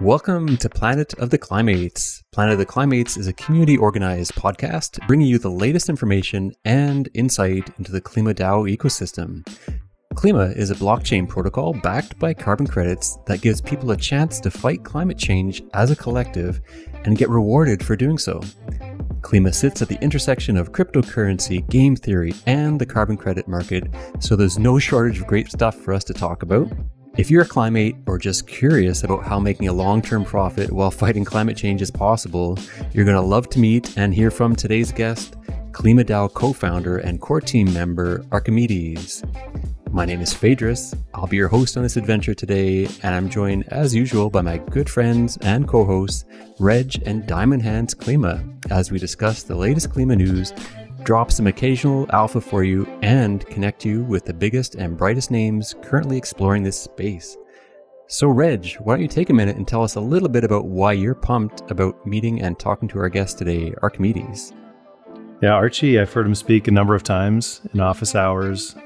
Welcome to Planet of the Klimates. Planet of the Klimates is a community organized podcast bringing you the latest information and insight into the KlimaDAO ecosystem. Klima is a blockchain protocol backed by carbon credits that gives people a chance to fight climate change as a collective and get rewarded for doing so. Klima sits at the intersection of cryptocurrency, game theory, and the carbon credit market, so there's no shortage of great stuff for us to talk about. If you're a Klimate or just curious about how making a long term profit while fighting climate change is possible, you're going to love to meet and hear from today's guest, KlimaDAO co founder and core team member Archimedes. My name is Phaedrus. I'll be your host on this adventure today, and I'm joined as usual by my good friends and co hosts, Reg and Diamond Hands Klima, as we discuss the latest Klima news drop some occasional alpha for you, and connect you with the biggest and brightest names currently exploring this space. So, Reg, why don't you take a minute and tell us a little bit about why you're pumped about meeting and talking to our guest today, Archimedes? Yeah, Archie, I've heard him speak a number of times in office hours,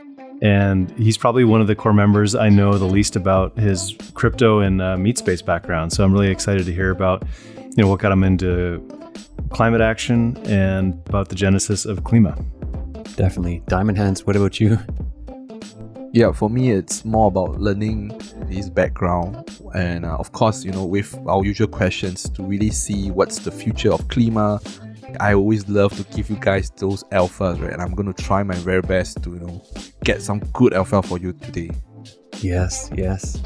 and he's probably one of the core members I know the least about his crypto and uh, meat space background. So I'm really excited to hear about, you know, what got him into climate action and about the genesis of Klima. Definitely. Diamond Hands, what about you? Yeah, for me, it's more about learning his background and, uh, of course, you know, with our usual questions to really see what's the future of Klima. I always love to give you guys those alphas, right? And I'm going to try my very best to, you know, get some good alpha for you today. Yes, yes.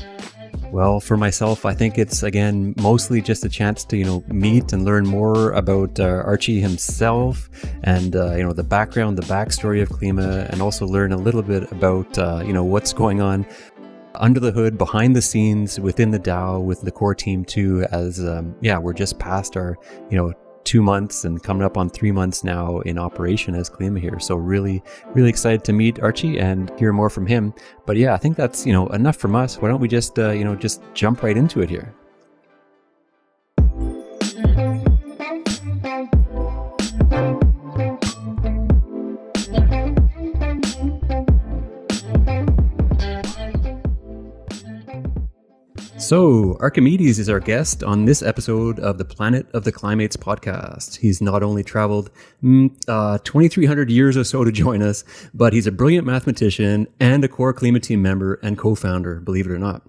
Well, for myself, I think it's again mostly just a chance to you know meet and learn more about uh, Archie himself and uh, you know the background, the backstory of Klima, and also learn a little bit about uh, you know what's going on under the hood, behind the scenes, within the DAO, with the core team too. As um, yeah, we're just past our you know two months and coming up on three months now in operation as Klima here. So really, really excited to meet Archie and hear more from him. But yeah, I think that's, you know, enough from us. Why don't we just, uh, you know, just jump right into it here? So, Archimedes is our guest on this episode of the Planet of the Klimates podcast. He's not only traveled mm, uh, 2,300 years or so to join us, but he's a brilliant mathematician and a core climate team member and co founder, believe it or not.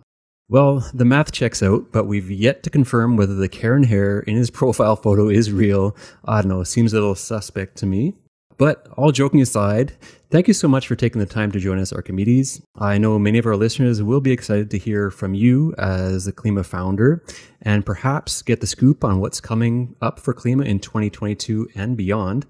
Well, the math checks out, but we've yet to confirm whether the Karen hair in his profile photo is real. I don't know, it seems a little suspect to me. But all joking aside, thank you so much for taking the time to join us, Archimedes. I know many of our listeners will be excited to hear from you as the Klima founder and perhaps get the scoop on what's coming up for Klima in 2022 and beyond.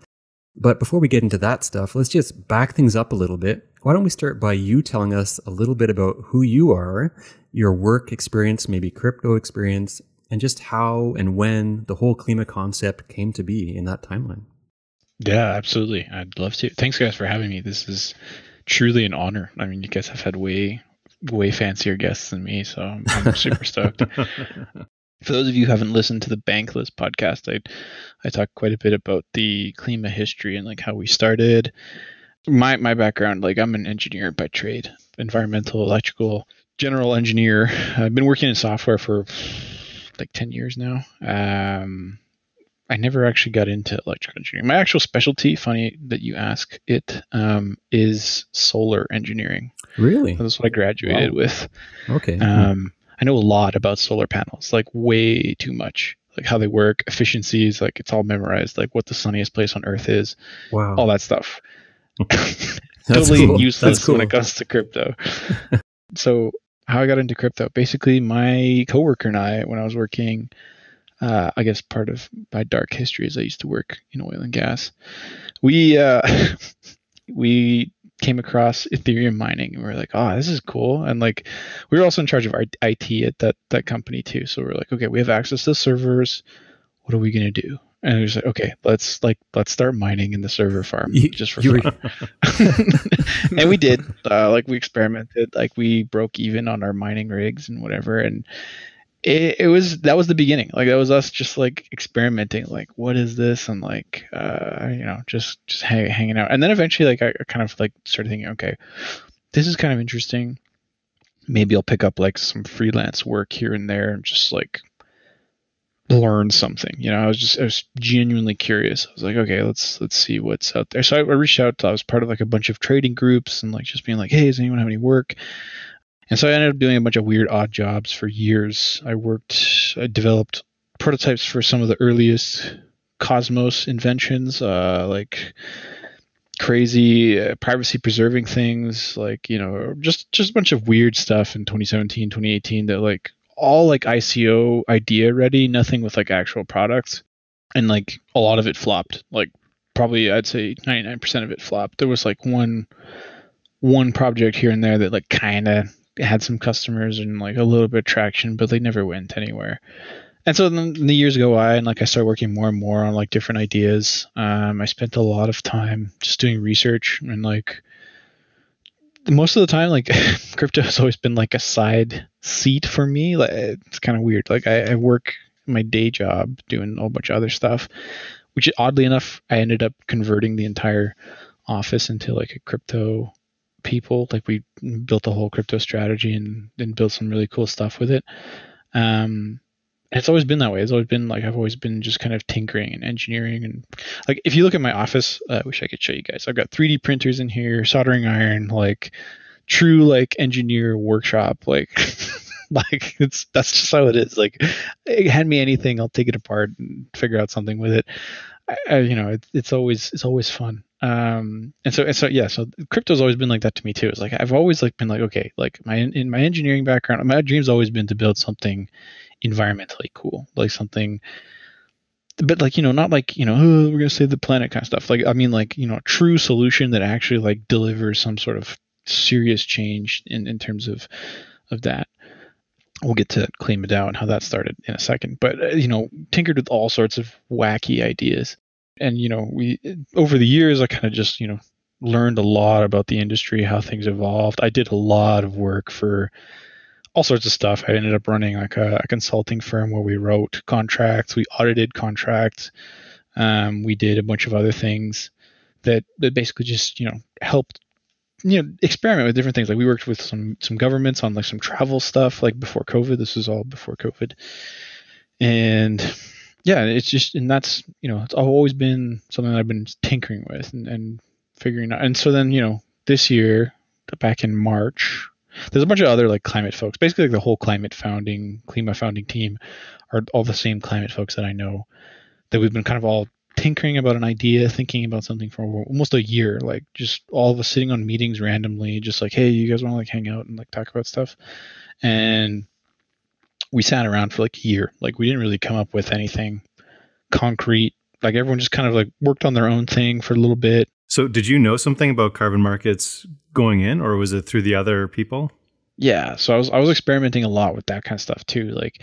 But before we get into that stuff, let's just back things up a little bit. Why don't we start by you telling us a little bit about who you are, your work experience, maybe crypto experience, and just how and when the whole Klima concept came to be in that timeline? Yeah, absolutely. I'd love to. Thanks, guys, for having me. This is truly an honor. I mean, you guys have had way, way fancier guests than me, so I'm, I'm super stoked. For those of you who haven't listened to the Bankless podcast, I I talk quite a bit about the Klima history and like how we started. My my background, like I'm an engineer by trade, environmental, electrical, general engineer. I've been working in software for like 10 years now. Um, I never actually got into electrical engineering. My actual specialty, funny that you ask it, um, is solar engineering. Really? That's what I graduated wow. with. Okay. Um, I know a lot about solar panels, like way too much. Like how they work, efficiencies, like it's all memorized, like what the sunniest place on earth is. Wow. All that stuff. totally cool. useless cool. when it comes to crypto. so how I got into crypto, basically my coworker and I, when I was working uh, I guess part of my dark history is I used to work in oil and gas. We uh, we came across Ethereum mining and we are like, oh, this is cool. And like, we were also in charge of our IT at that that company too. So we are like, okay, we have access to servers. What are we gonna do? And we was like, okay, let's like let's start mining in the server farm you, just for fun. and we did. Uh, like we experimented. Like we broke even on our mining rigs and whatever. And it, it, was that was the beginning like that was us just like experimenting like what is this and like uh you know just just hang, hanging out and then eventually like I, kind of like started thinking okay this is kind of interesting maybe i'll pick up like some freelance work here and there and just like learn something. You know, I was just I was genuinely curious. I was like, okay, let's let's see what's out there. So I, I reached out. To, I was part of like a bunch of trading groups and like just being like, hey, does anyone have any work? And so I ended up doing a bunch of weird odd jobs for years. I worked, I developed prototypes for some of the earliest Cosmos inventions, uh, like crazy uh, privacy preserving things, like you know, just just a bunch of weird stuff in 2017, 2018 that like all like ICO idea ready, nothing with like actual products, and like a lot of it flopped. Like probably I'd say 99% of it flopped. There was like one one project here and there that like kind of had some customers and like a little bit of traction, but they never went anywhere. And so then the years go by, and like I started working more and more on like different ideas. Um, I spent a lot of time just doing research and like most of the time, like crypto has always been like a side seat for me. Like it's kind of weird. Like I, I work my day job doing a whole bunch of other stuff, which oddly enough, I ended up converting the entire office into like a crypto people. Like we built a whole crypto strategy and, and built some really cool stuff with it. Um, it's always been that way. It's always been like I've always been just kind of tinkering and engineering and like if you look at my office, uh, I wish I could show you guys. I've got 3D printers in here, soldering iron, like true like engineer workshop. Like like it's that's just how it is. Like hand me anything, I'll take it apart and figure out something with it. I, I, you know, it, it's always it's always fun. Um, and so and so yeah, so crypto's always been like that to me too. It's like I've always like been like okay, like my in my engineering background, my dream's always been to build something environmentally cool, like something but like you know not like you know oh, we're gonna save the planet kind of stuff. Like i mean like you know a true solution that actually like delivers some sort of serious change in in terms of of that. We'll get to KlimaDAO and how that started in a second. But uh, you know tinkered with all sorts of wacky ideas and you know we over the years i kind of just you know learned a lot about the industry how things evolved i did a lot of work for all sorts of stuff. I ended up running like a, a consulting firm where we wrote contracts, we audited contracts, um, we did a bunch of other things that that basically just you know helped you know experiment with different things. Like we worked with some some governments on like some travel stuff like before COVID. This was all before COVID, and yeah, it's just and that's you know it's always been something I've been tinkering with and, and figuring out. And so then you know this year back in March there's a bunch of other like climate folks. Basically, like the whole climate founding, Klima founding team are all the same climate folks that I know. That we've been kind of all tinkering about an idea, thinking about something for almost a year. Like just all of us sitting on meetings randomly, just like, hey, you guys want to like hang out and like talk about stuff, and we sat around for like a year. Like we didn't really come up with anything concrete. Like everyone just kind of like worked on their own thing for a little bit. So, did you know something about carbon markets going in, or was it through the other people? Yeah, so I was I was experimenting a lot with that kind of stuff too, like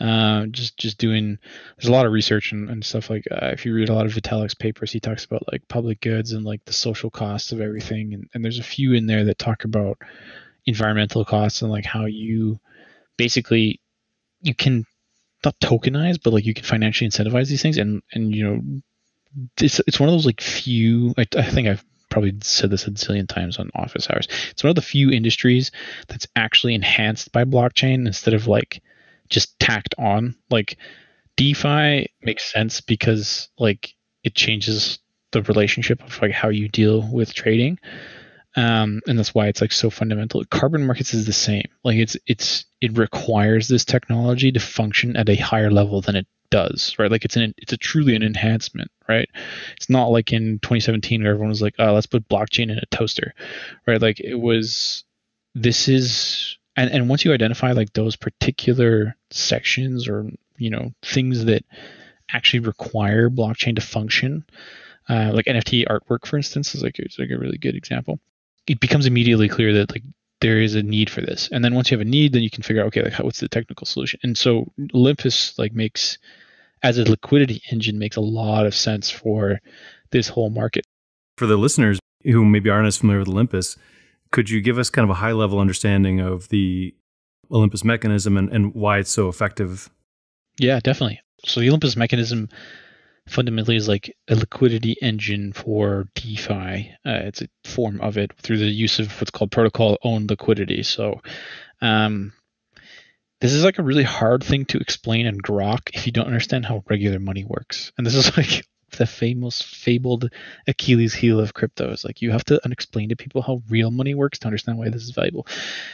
uh, just just doing. There's a lot of research and, and stuff like uh, if you read a lot of Vitalik's papers, he talks about like public goods and like the social costs of everything, and, and there's a few in there that talk about environmental costs and like how you basically you can not tokenize, but like you can financially incentivize these things, and and you know it's it's one of those like few. I, I think I've probably said this a zillion times on office hours. It's one of the few industries that's actually enhanced by blockchain instead of like just tacked on. Like DeFi makes sense because like it changes the relationship of like how you deal with trading. Um, and that's why it's like so fundamental. Carbon markets is the same. Like it's it's it requires this technology to function at a higher level than it does, right? Like it's an it's a truly an enhancement, right? It's not like in 2017 where everyone was like, oh, let's put blockchain in a toaster, right? Like it was. This is and and once you identify like those particular sections or you know things that actually require blockchain to function, uh, like NFT artwork, for instance, is like it's like a really good example. It becomes immediately clear that like there is a need for this, and then once you have a need, then you can figure out okay, like how, what's the technical solution. And so Olympus like makes as a liquidity engine makes a lot of sense for this whole market. For the listeners who maybe aren't as familiar with Olympus, could you give us kind of a high level understanding of the Olympus mechanism and, and why it's so effective? Yeah, definitely. So the Olympus mechanism fundamentally is like a liquidity engine for DeFi. Uh, it's a form of it through the use of what's called protocol owned liquidity. So um, this is like a really hard thing to explain in Grok if you don't understand how regular money works. And this is like the famous fabled Achilles heel of crypto is like you have to explain to people how real money works to understand why this is valuable.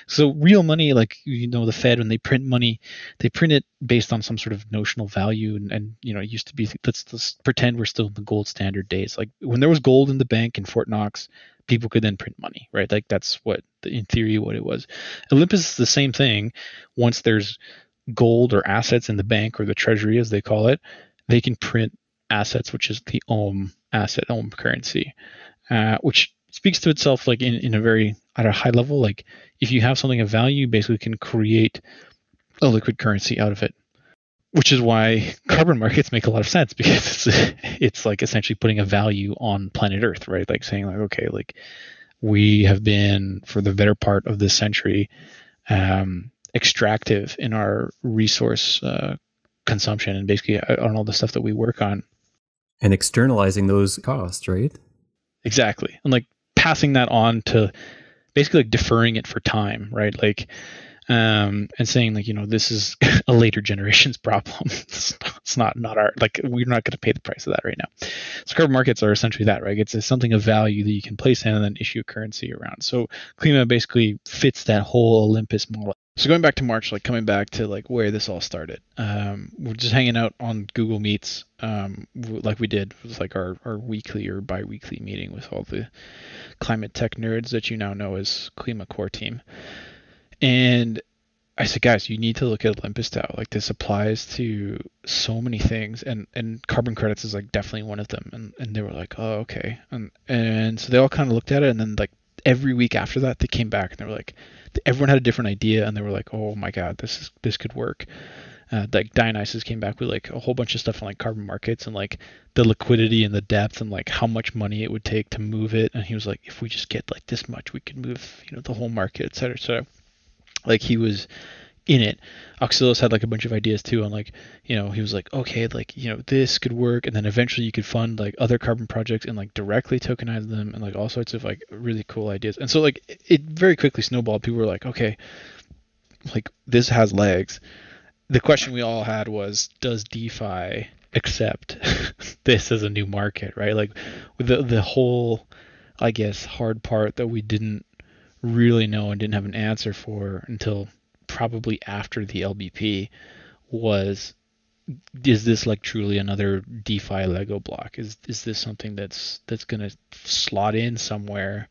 So real money, like you know, the Fed when they print money, they print it based on some sort of notional value, and, and you know, it used to be. Let's, let's pretend we're still in the gold standard days. Like when there was gold in the bank in Fort Knox, people could then print money, right? Like that's what, in theory, what it was. Olympus is the same thing. Once there's gold or assets in the bank or the treasury, as they call it, they can print assets, which is the Ohm asset, Ohm currency, uh, which speaks to itself like in, in a very at a high level. Like if you have something of value, you basically can create a liquid currency out of it. Which is why carbon markets make a lot of sense because it's, it's like essentially putting a value on planet Earth, right? Like saying like, okay, like we have been for the better part of this century um, extractive in our resource uh, consumption and basically uh, on all the stuff that we work on and externalizing those costs, right? Exactly. And like passing that on to basically like deferring it for time, right? Like um, and saying like you know this is a later generation's problem. it's not not our like we're not going to pay the price of that right now. So carbon markets are essentially that, right? It's, something of value that you can place in and then issue currency around. So Klima basically fits that whole Olympus model. So going back to March, like coming back to like where this all started, um, we're just hanging out on Google Meets, um, like we did. It was like our, our weekly or bi-weekly meeting with all the climate tech nerds that you now know as Klima Core Team. And I said, guys, you need to look at Olympus DAO. Like this applies to so many things, and and carbon credits is like definitely one of them. And and they were like, oh okay, and and so they all kind of looked at it, and then like every week after that, they came back and they were like, everyone had a different idea, and they were like, oh my god, this is this could work. Uh, like Dionysus came back with like a whole bunch of stuff on like carbon markets and like the liquidity and the depth and like how much money it would take to move it. And he was like, if we just get like this much, we could move, you know, the whole market, et cetera, et cetera like he was in it. Oxylos had like a bunch of ideas too on like, you know, he was like, okay, like, you know, this could work and then eventually you could fund like other carbon projects and like directly tokenize them and like all sorts of like really cool ideas. And so like it, it very quickly snowballed. People were like, okay, like this has legs. The question we all had was, does DeFi accept this as a new market, right? Like the the whole I guess hard part that we didn't really know and didn't have an answer for until probably after the LBP was is this like truly another DeFi Lego block? Is is this something that's that's gonna slot in somewhere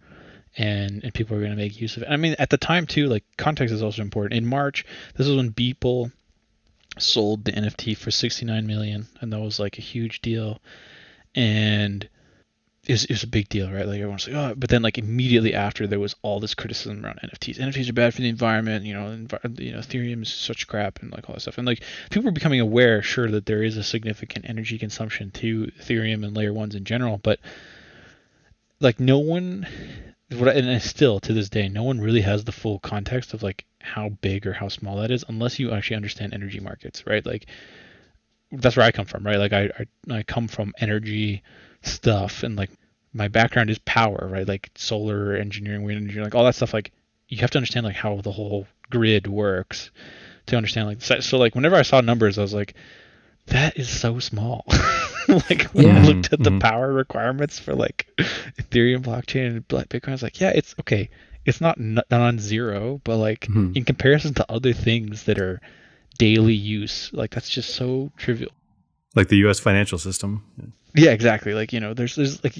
and and people are gonna make use of it? I mean at the time too, like context is also important. In March, this is when Beeple sold the NFT for 69 million and that was like a huge deal. And is is a big deal, right? Like everyone's like, oh, but then like immediately after there was all this criticism around NFTs. NFTs are bad for the environment. You know, envi- you know, Ethereum is such crap and like all that stuff. And like people are becoming aware, sure, that there is a significant energy consumption to Ethereum and layer ones in general, but like no one, what and still to this day, no one really has the full context of like how big or how small that is, unless you actually understand energy markets, right? Like that's where I come from, right? Like I I, I come from energy stuff and like my background is power, right? Like solar engineering, wind engineering, like all that stuff. Like you have to understand like how the whole grid works to understand like so like whenever I saw numbers, I was like, that is so small. like when yeah. I looked at the mm-hmm. power requirements for like Ethereum blockchain and Bitcoin, I was like, yeah, it's okay. It's not non-zero, but like mm-hmm. in comparison to other things that are daily use, like that's just so trivial. Like the U.S. financial system. Yeah, exactly. Like you know, there's there's like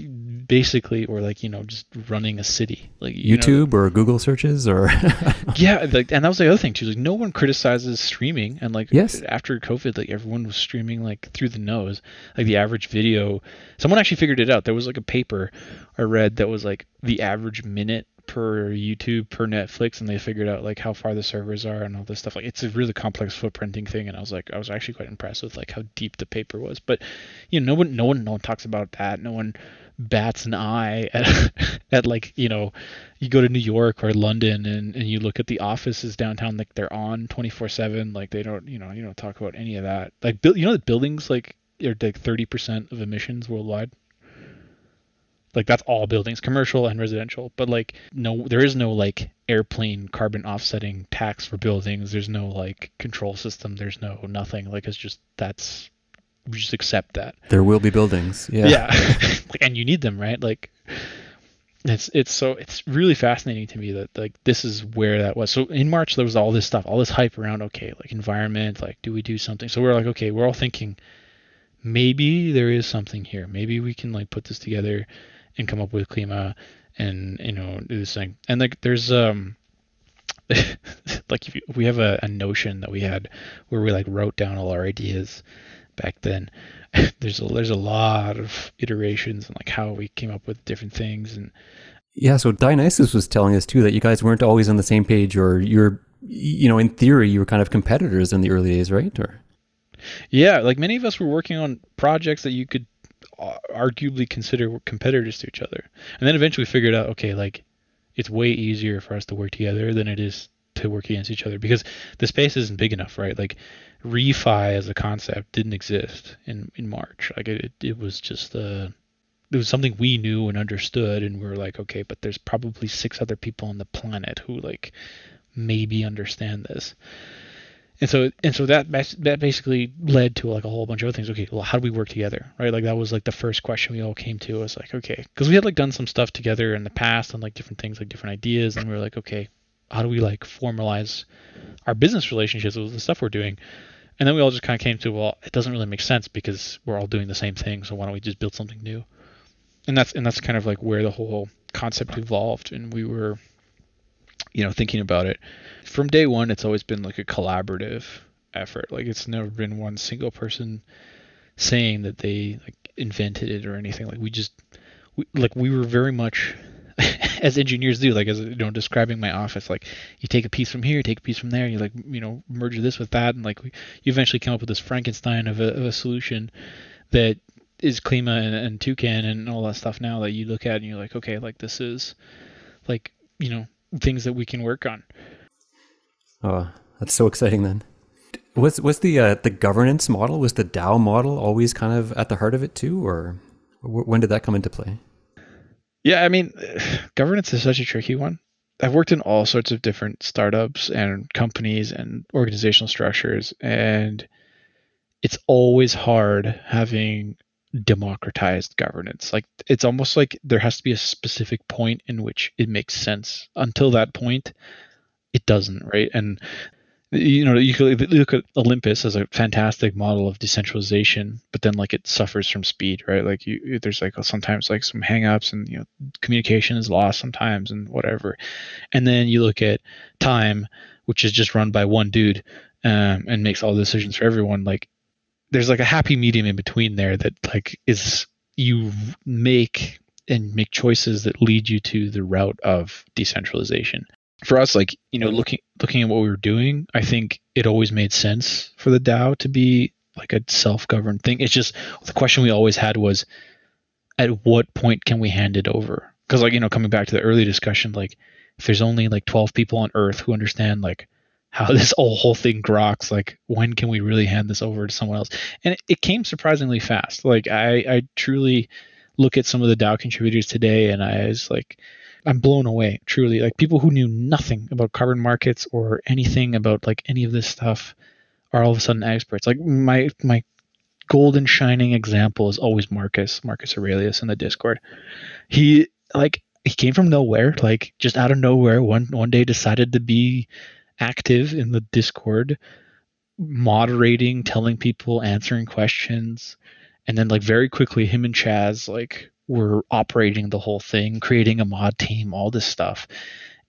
basically, or like you know, just running a city, like YouTube know, or Google searches, or yeah, like and that was the other thing too. Like no one criticizes streaming, and like yes, after COVID, like everyone was streaming like through the nose. Like the average video, someone actually figured it out. There was like a paper I read that was like the average minute per YouTube per Netflix, and they figured out like how far the servers are and all this stuff. Like it's a really complex footprinting thing, and I was like, I was actually quite impressed with like how deep the paper was. But you know, no one, no one, no one talks about that. No one bats an eye at, at like you know, you go to New York or London and and you look at the offices downtown, like they're on 24/7. Like they don't, you know, you don't talk about any of that. Like you know, the buildings like are like 30% of emissions worldwide Like that's all buildings, commercial and residential. But like no, there is no like airplane carbon offsetting tax for buildings. There's no like control system. There's no nothing. Like it's just that's we just accept that. There will be buildings. Yeah. Yeah. and you need them, right? Like it's it's so it's really fascinating to me that like this is where that was. So in March there was all this stuff, all this hype around okay, like environment, like do we do something? So we're like, okay, we're all thinking maybe there is something here. Maybe we can like put this together and come up with Klima and you know do this thing. And like there's um like if you, we have a, a notion that we had where we like wrote down all our ideas back then. there's a there's a lot of iterations and like how we came up with different things and yeah. So Dionysus was telling us too that you guys weren't always on the same page, or you're you know in theory you were kind of competitors in the early days, right? Or yeah, like many of us were working on projects that you could arguably consider competitors to each other, and then eventually figured out okay, like it's way easier for us to work together than it is to work against each other because the space isn't big enough, right? Like refi as a concept didn't exist in in March. Like it it was just uh it was something we knew and understood and we were like, okay, but there's probably six other people on the planet who like maybe understand this. And so and so that that basically led to like a whole bunch of other things. Okay, well, how do we work together, right? Like that was like the first question we all came to. Was like, okay, because we had like done some stuff together in the past on like different things, like different ideas, and we were like, okay, how do we like formalize our business relationships with the stuff we're doing? And then we all just kind of came to, well, it doesn't really make sense because we're all doing the same thing. So why don't we just build something new? And that's and that's kind of like where the whole concept evolved. And we were, you know, thinking about it from day one. It's always been like a collaborative effort. Like it's never been one single person saying that they like invented it or anything. Like we just, we, like we were very much as engineers do, like as you know, describing my office, like you take a piece from here, take a piece from there, you like you know merge this with that, and like we, you eventually come up with this Frankenstein of a, of a solution that is Klima and, and Toucan and all that stuff now that you look at and you're like, okay, like this is like you know things that we can work on. Oh, that's so exciting then. Was was the uh, the governance model was the DAO model always kind of at the heart of it too, or when did that come into play? Yeah, I mean, governance is such a tricky one. I've worked in all sorts of different startups and companies and organizational structures, and it's always hard having democratized governance. Like it's almost like there has to be a specific point in which it makes sense. Until that point, it doesn't, right? And you know you could look at olympus as a fantastic model of decentralization but then like it suffers from speed right like you there's like sometimes like some hangups and you know communication is lost sometimes and whatever and then you look at time which is just run by one dude um, and makes all the decisions for everyone like there's like a happy medium in between there that like is you make and make choices that lead you to the route of decentralization for us, like you know, looking looking at what we were doing, I think it always made sense for the DAO to be like a self-governed thing. It's just the question we always had was, at what point can we hand it over? Because like you know, coming back to the early discussion, like if there's only like 12 people on Earth who understand like how this whole thing grokks, like when can we really hand this over to someone else? And it, it came surprisingly fast. Like I I truly look at some of the DAO contributors today, and I was like I'm blown away, truly. Like people who knew nothing about carbon markets or anything about like any of this stuff are all of a sudden experts. Like my my golden shining example is always Marcus, Marcus Aurelius in the Discord. He like he came from nowhere, like just out of nowhere. One one day decided to be active in the Discord, moderating, telling people, answering questions, and then like very quickly, him and Chaz like were operating the whole thing, creating a mod team, all this stuff.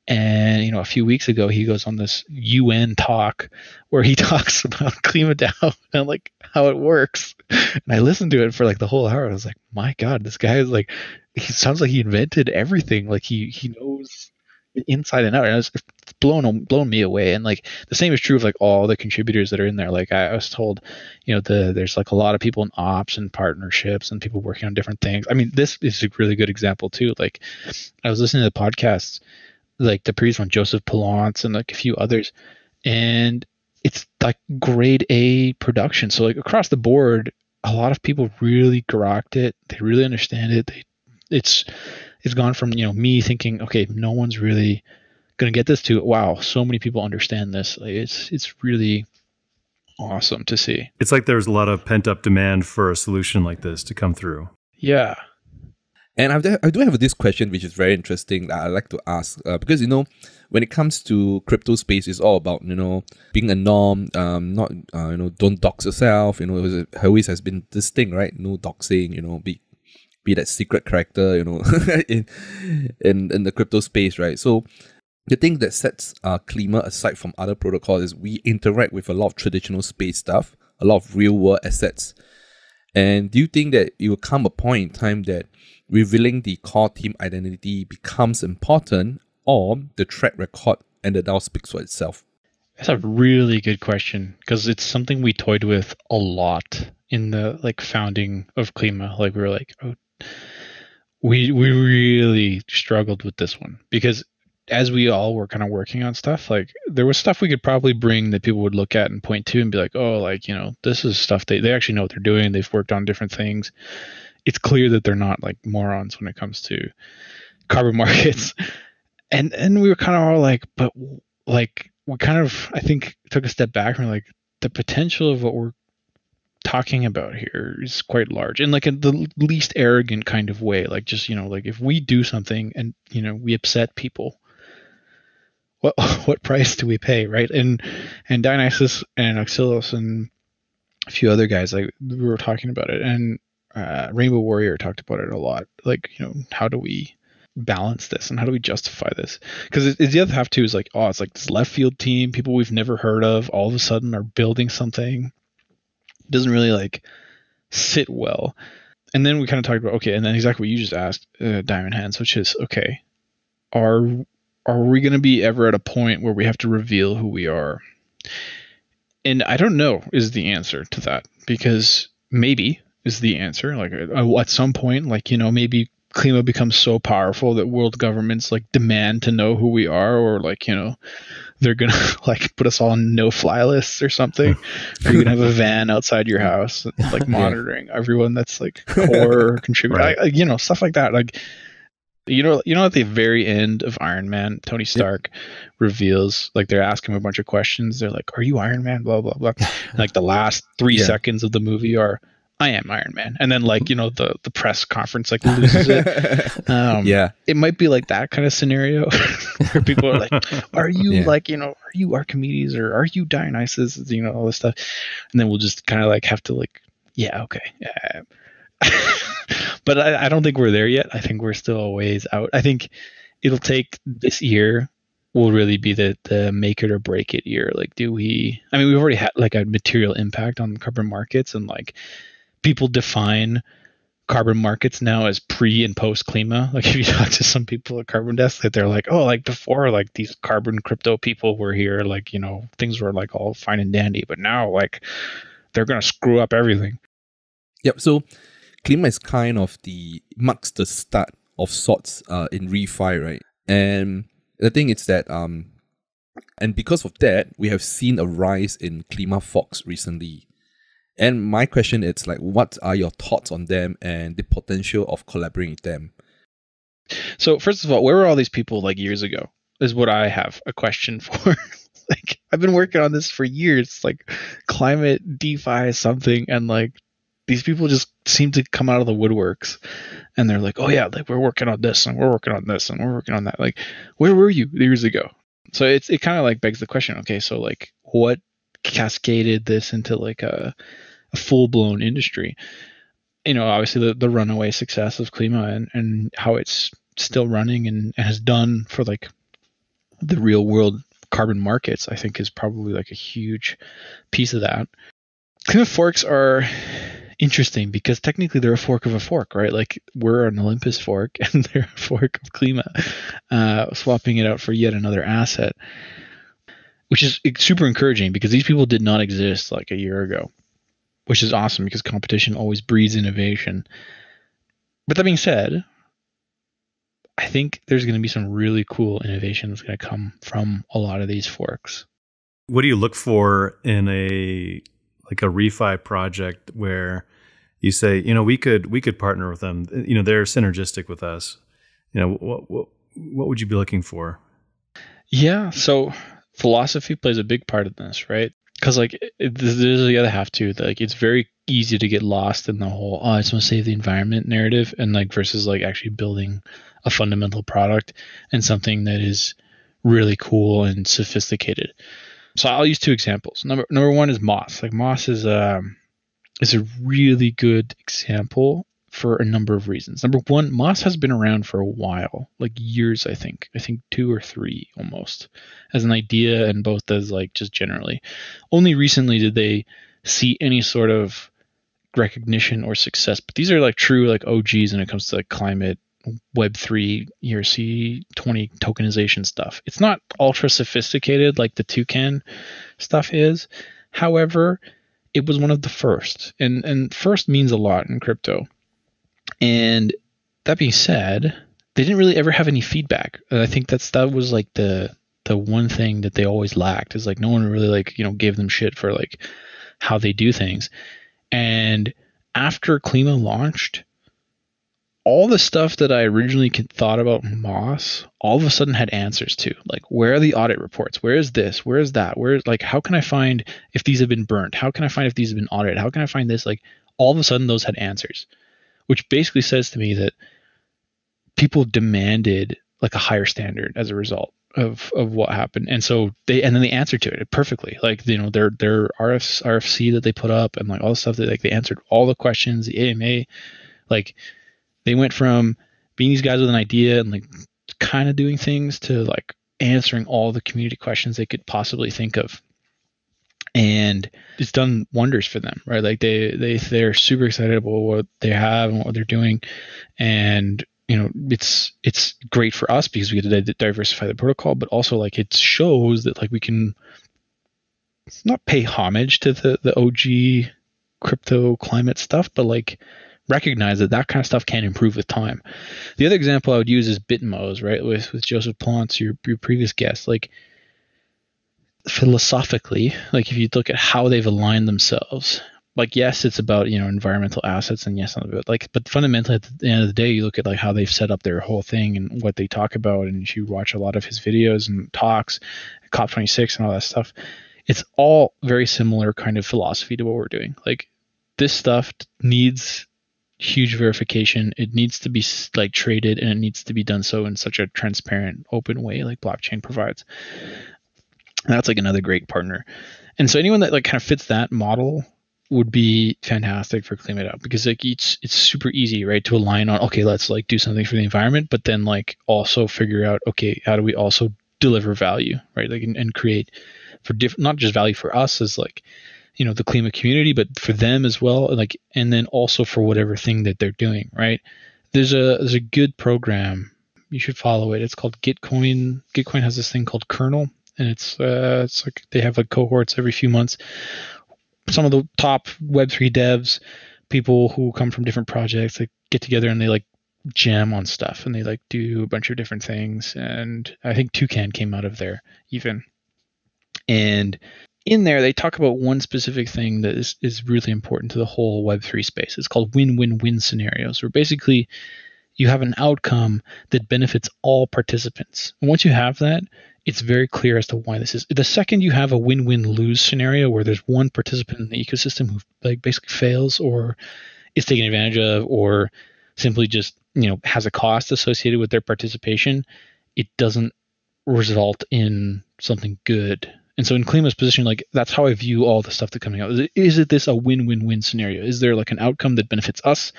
And you know, a few weeks ago, he goes on this UN talk where he talks about KlimaDAO and like how it works. And I listened to it for like the whole hour. I was like, my God, this guy is like, he sounds like he invented everything. Like he he knows inside and out. And it's blown blown me away. And like the same is true of like all the contributors that are in there. Like I, I, was told, you know, the there's like a lot of people in ops and partnerships and people working on different things. I mean, this is a really good example too. Like I was listening to the podcasts, like the previous one, Joseph Pallant and like a few others, and it's like grade A production. So like across the board, a lot of people really grokked it. They really understand it. They it's it's gone from you know me thinking, okay, no one's really gonna get this to wow, so many people understand this. Like, it's it's really awesome to see. It's like there's a lot of pent up demand for a solution like this to come through. Yeah. And I do have this question, which is very interesting that I like to ask uh, because you know, when it comes to crypto space, it's all about you know being a norm, um, not uh, you know don't dox yourself. You know, it always has been this thing, right? No doxing. You know, be be that secret character. You know, in in in the crypto space, right? So the thing that sets uh, Klima aside from other protocols is we interact with a lot of traditional space stuff, a lot of real world assets. And do you think that it will come a point in time that revealing the core team identity becomes important or the track record and the DAO speaks for itself? That's a really good question because it's something we toyed with a lot in the like founding of Klima. Like we were like, oh, we we really struggled with this one because as we all were kind of working on stuff, like there was stuff we could probably bring that people would look at and point to and be like, oh, like, you know, this is stuff they, they actually know what they're doing. They've worked on different things. It's clear that they're not like morons when it comes to carbon markets. And and we were kind of all like, but like we kind of I think took a step back and we're like, the potential of what we're talking about here is quite large in like a, the least arrogant kind of way like just you know like if we do something and you know we upset people what what price do we pay, right? And and Dionysus and Oxylos and a few other guys like we were talking about it, and uh, Rainbow Warrior talked about it a lot. Like you know, how do we balance this and how do we justify this? Because it, the other half too is like, oh, it's like this left field team, people we've never heard of, all of a sudden are building something. It doesn't really like sit well. And then we kind of talked about okay, and then exactly what you just asked, uh, Diamond Hands, which is okay, are are we going to be ever at a point where we have to reveal who we are? And I don't know is the answer to that because maybe is the answer. Like uh, at some point, like you know, maybe Klima becomes so powerful that world governments like demand to know who we are, or like you know, they're gonna like put us all on no-fly lists or something. or you're gonna have a van outside your house, like monitoring yeah. everyone that's like core contributor, right. I, you know, stuff like that. Like you know, you know, at the very end of Iron Man, Tony Stark yep. reveals like they're asking him a bunch of questions. They're like, "Are you Iron Man?" Blah blah blah. like the last three yeah. seconds of the movie are, "I am Iron Man," and then like you know the the press conference like loses it. Um, yeah, it might be like that kind of scenario where people are like, "Are you yeah. like you know, are you Archimedes or are you Dionysus?" You know all this stuff, and then we'll just kind of like have to like, yeah, okay, yeah but I, I, don't think we're there yet. I think we're still a ways out. I think it'll take this year will really be the the make it or break it year. Like, do we? I mean, we've already had like a material impact on carbon markets, and like people define carbon markets now as pre and post Klima. Like if you talk to some people at Carbon Desk, that they're like, oh, like before, like these carbon crypto people were here, like you know things were like all fine and dandy, but now like they're gonna screw up everything. Yep. So Klima is kind of the marks the start of sorts uh, in refi, right? And the thing is that um, and because of that, we have seen a rise in Klima Forks recently. And my question is like, what are your thoughts on them and the potential of collaborating with them? So first of all, where were all these people like years ago? Is what I have a question for. like I've been working on this for years, like climate DeFi something, and like these people just seem to come out of the woodworks and they're like, oh yeah, like we're working on this and we're working on this and we're working on that. Like, where were you years ago? So it's it kind of like begs the question. Okay, so like what cascaded this into like a, a full blown industry? You know, obviously the, the runaway success of Klima and, and how it's still running and, and has done for like the real world carbon markets, I think is probably like a huge piece of that. Klima forks are interesting because technically they're a fork of a fork, right? Like we're an Olympus fork and they're a fork of Klima, uh, swapping it out for yet another asset, which is super encouraging because these people did not exist like a year ago, which is awesome because competition always breeds innovation. But that being said, I think there's going to be some really cool innovation that's going to come from a lot of these forks. What do you look for in a like a refi project where you say, you know, we could we could partner with them. You know, they're synergistic with us. You know, what what what would you be looking for? Yeah, so philosophy plays a big part in this, right? Because like there's the other half too. Like it's very easy to get lost in the whole oh I just want to save the environment narrative, and like versus like actually building a fundamental product and something that is really cool and sophisticated. So I'll use two examples. Number number one is Moss. Like Moss is um is a really good example for a number of reasons. Number one, Moss has been around for a while, like years, I think. I think two or three almost, as an idea and both as like just generally. Only recently did they see any sort of recognition or success. But these are like true like OGs when it comes to like climate Web3 ERC 20 tokenization stuff. It's not ultra sophisticated like the Toucan stuff is. However, it was one of the first. And and first means a lot in crypto. And that being said, they didn't really ever have any feedback. And I think that's that was like the the one thing that they always lacked is like no one really like, you know, gave them shit for like how they do things. And after Klima launched, all the stuff that I originally thought about Moss, all of a sudden had answers to. Like, where are the audit reports? Where is this? Where is that? Where like, how can I find if these have been burnt? How can I find if these have been audited? How can I find this? Like, all of a sudden, those had answers, which basically says to me that people demanded like a higher standard as a result of of what happened and so they and then they answered to it perfectly like you know their their RF, rfc that they put up and like all the stuff that like they answered all the questions the ama like they went from being these guys with an idea and like kind of doing things to like answering all the community questions they could possibly think of. And it's done wonders for them right? Like they they they're super excited about what they have and what they're doing. And you know it's it's great for us because we get to diversify the protocol but also like it shows that like we can not pay homage to the the og crypto climate stuff but like recognize that that kind of stuff can improve with time. The other example I would use is Bitmos, right? With with Joseph Pallant, your your previous guest, like philosophically, like if you look at how they've aligned themselves, like yes, it's about you know environmental assets, and yes, like but fundamentally at the end of the day, you look at like how they've set up their whole thing and what they talk about, and if you watch a lot of his videos and talks, COP26 and all that stuff. It's all very similar kind of philosophy to what we're doing. Like this stuff needs huge verification. It needs to be like traded and it needs to be done so in such a transparent, open way like blockchain provides. And that's like another great partner. And so anyone that like kind of fits that model would be fantastic for Klima DAO because like it's it's super easy, right, to align on okay, let's like do something for the environment, but then like also figure out okay, how do we also deliver value, right? Like and, and create for different not just value for us as like you know the Klima community, but for them as well. Like, and then also for whatever thing that they're doing. Right? There's a there's a good program you should follow it. It's called Gitcoin. Gitcoin has this thing called Kernel, and it's uh, it's like they have like cohorts every few months. Some of the top Web3 devs, people who come from different projects, they get together and they like jam on stuff and they like do a bunch of different things. And I think Toucan came out of there even. And in there, they talk about one specific thing that is, is really important to the whole Web3 space. It's called win win win scenarios, where basically you have an outcome that benefits all participants. And once you have that, it's very clear as to why this is. The second you have a win win lose scenario where there's one participant in the ecosystem who like basically fails or is taken advantage of or simply just you know has a cost associated with their participation, it doesn't result in something good and so in Klima's position, like that's how I view all the stuff that's coming out. Is, it, is it this a win-win-win scenario? Is there like an outcome that benefits us,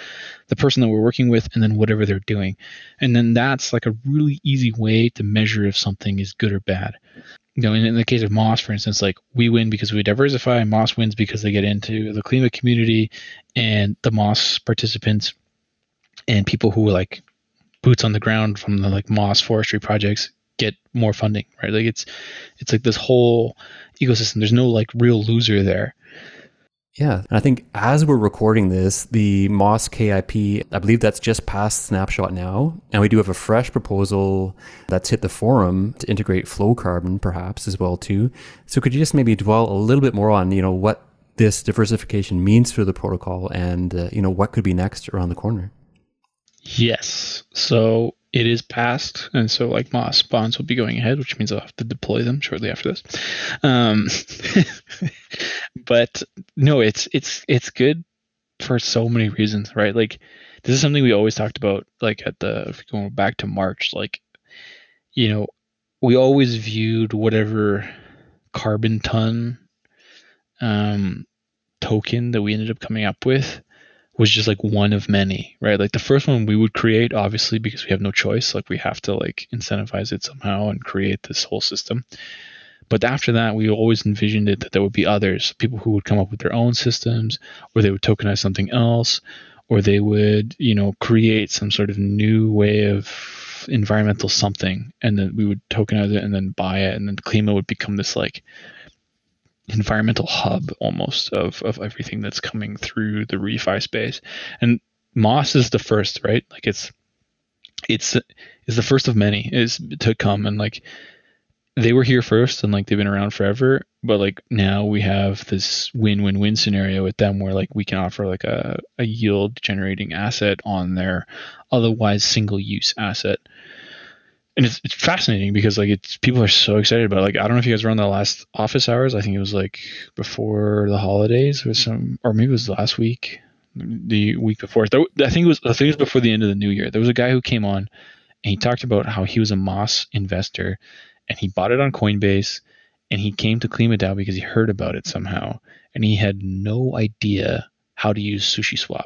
the person that we're working with, and then whatever they're doing? And then that's like a really easy way to measure if something is good or bad. You know, in, in the case of Moss, for instance, like we win because we diversify, and Moss wins because they get into the Klima community, and the Moss participants and people who are like boots on the ground from the like Moss forestry projects get more funding, right? Like it's it's like this whole ecosystem. There's no like real loser there. Yeah, and I think as we're recording this, the Moss KIP, I believe that's just past snapshot now, and we do have a fresh proposal that's hit the forum to integrate Flowcarbon, perhaps as well too. So could you just maybe dwell a little bit more on you know what this diversification means for the protocol and uh, you know what could be next around the corner. Yes. So it is passed, and so like Moss bonds will be going ahead, which means I'll have to deploy them shortly after this. Um, but no, it's it's it's good for so many reasons, right? Like this is something we always talked about, like at the if going back to March, like you know, we always viewed whatever carbon ton um, token that we ended up coming up with was just like one of many, right? Like the first one we would create, obviously, because we have no choice. Like we have to like incentivize it somehow and create this whole system. But after that, we always envisioned it that there would be others, people who would come up with their own systems, or they would tokenize something else, or they would, you know, create some sort of new way of environmental something, and then we would tokenize it and then buy it, and then the Klima would become this like environmental hub almost of, of everything that's coming through the refi space. And Moss is the first, right? Like it's it's is the first of many is to come and like they were here first and like they've been around forever but like now we have this win-win-win scenario with them where like we can offer like a, a yield generating asset on their otherwise single use asset and it's, it's fascinating because like it's people are so excited about it. like I don't know if you guys were on the last office hours. I think it was like before the holidays or some or maybe it was last week, the week before. I think it was I think it was before the end of the new year. There was a guy who came on and he talked about how he was a Moss investor and he bought it on Coinbase and he came to KlimaDAO because he heard about it somehow and he had no idea how to use SushiSwap.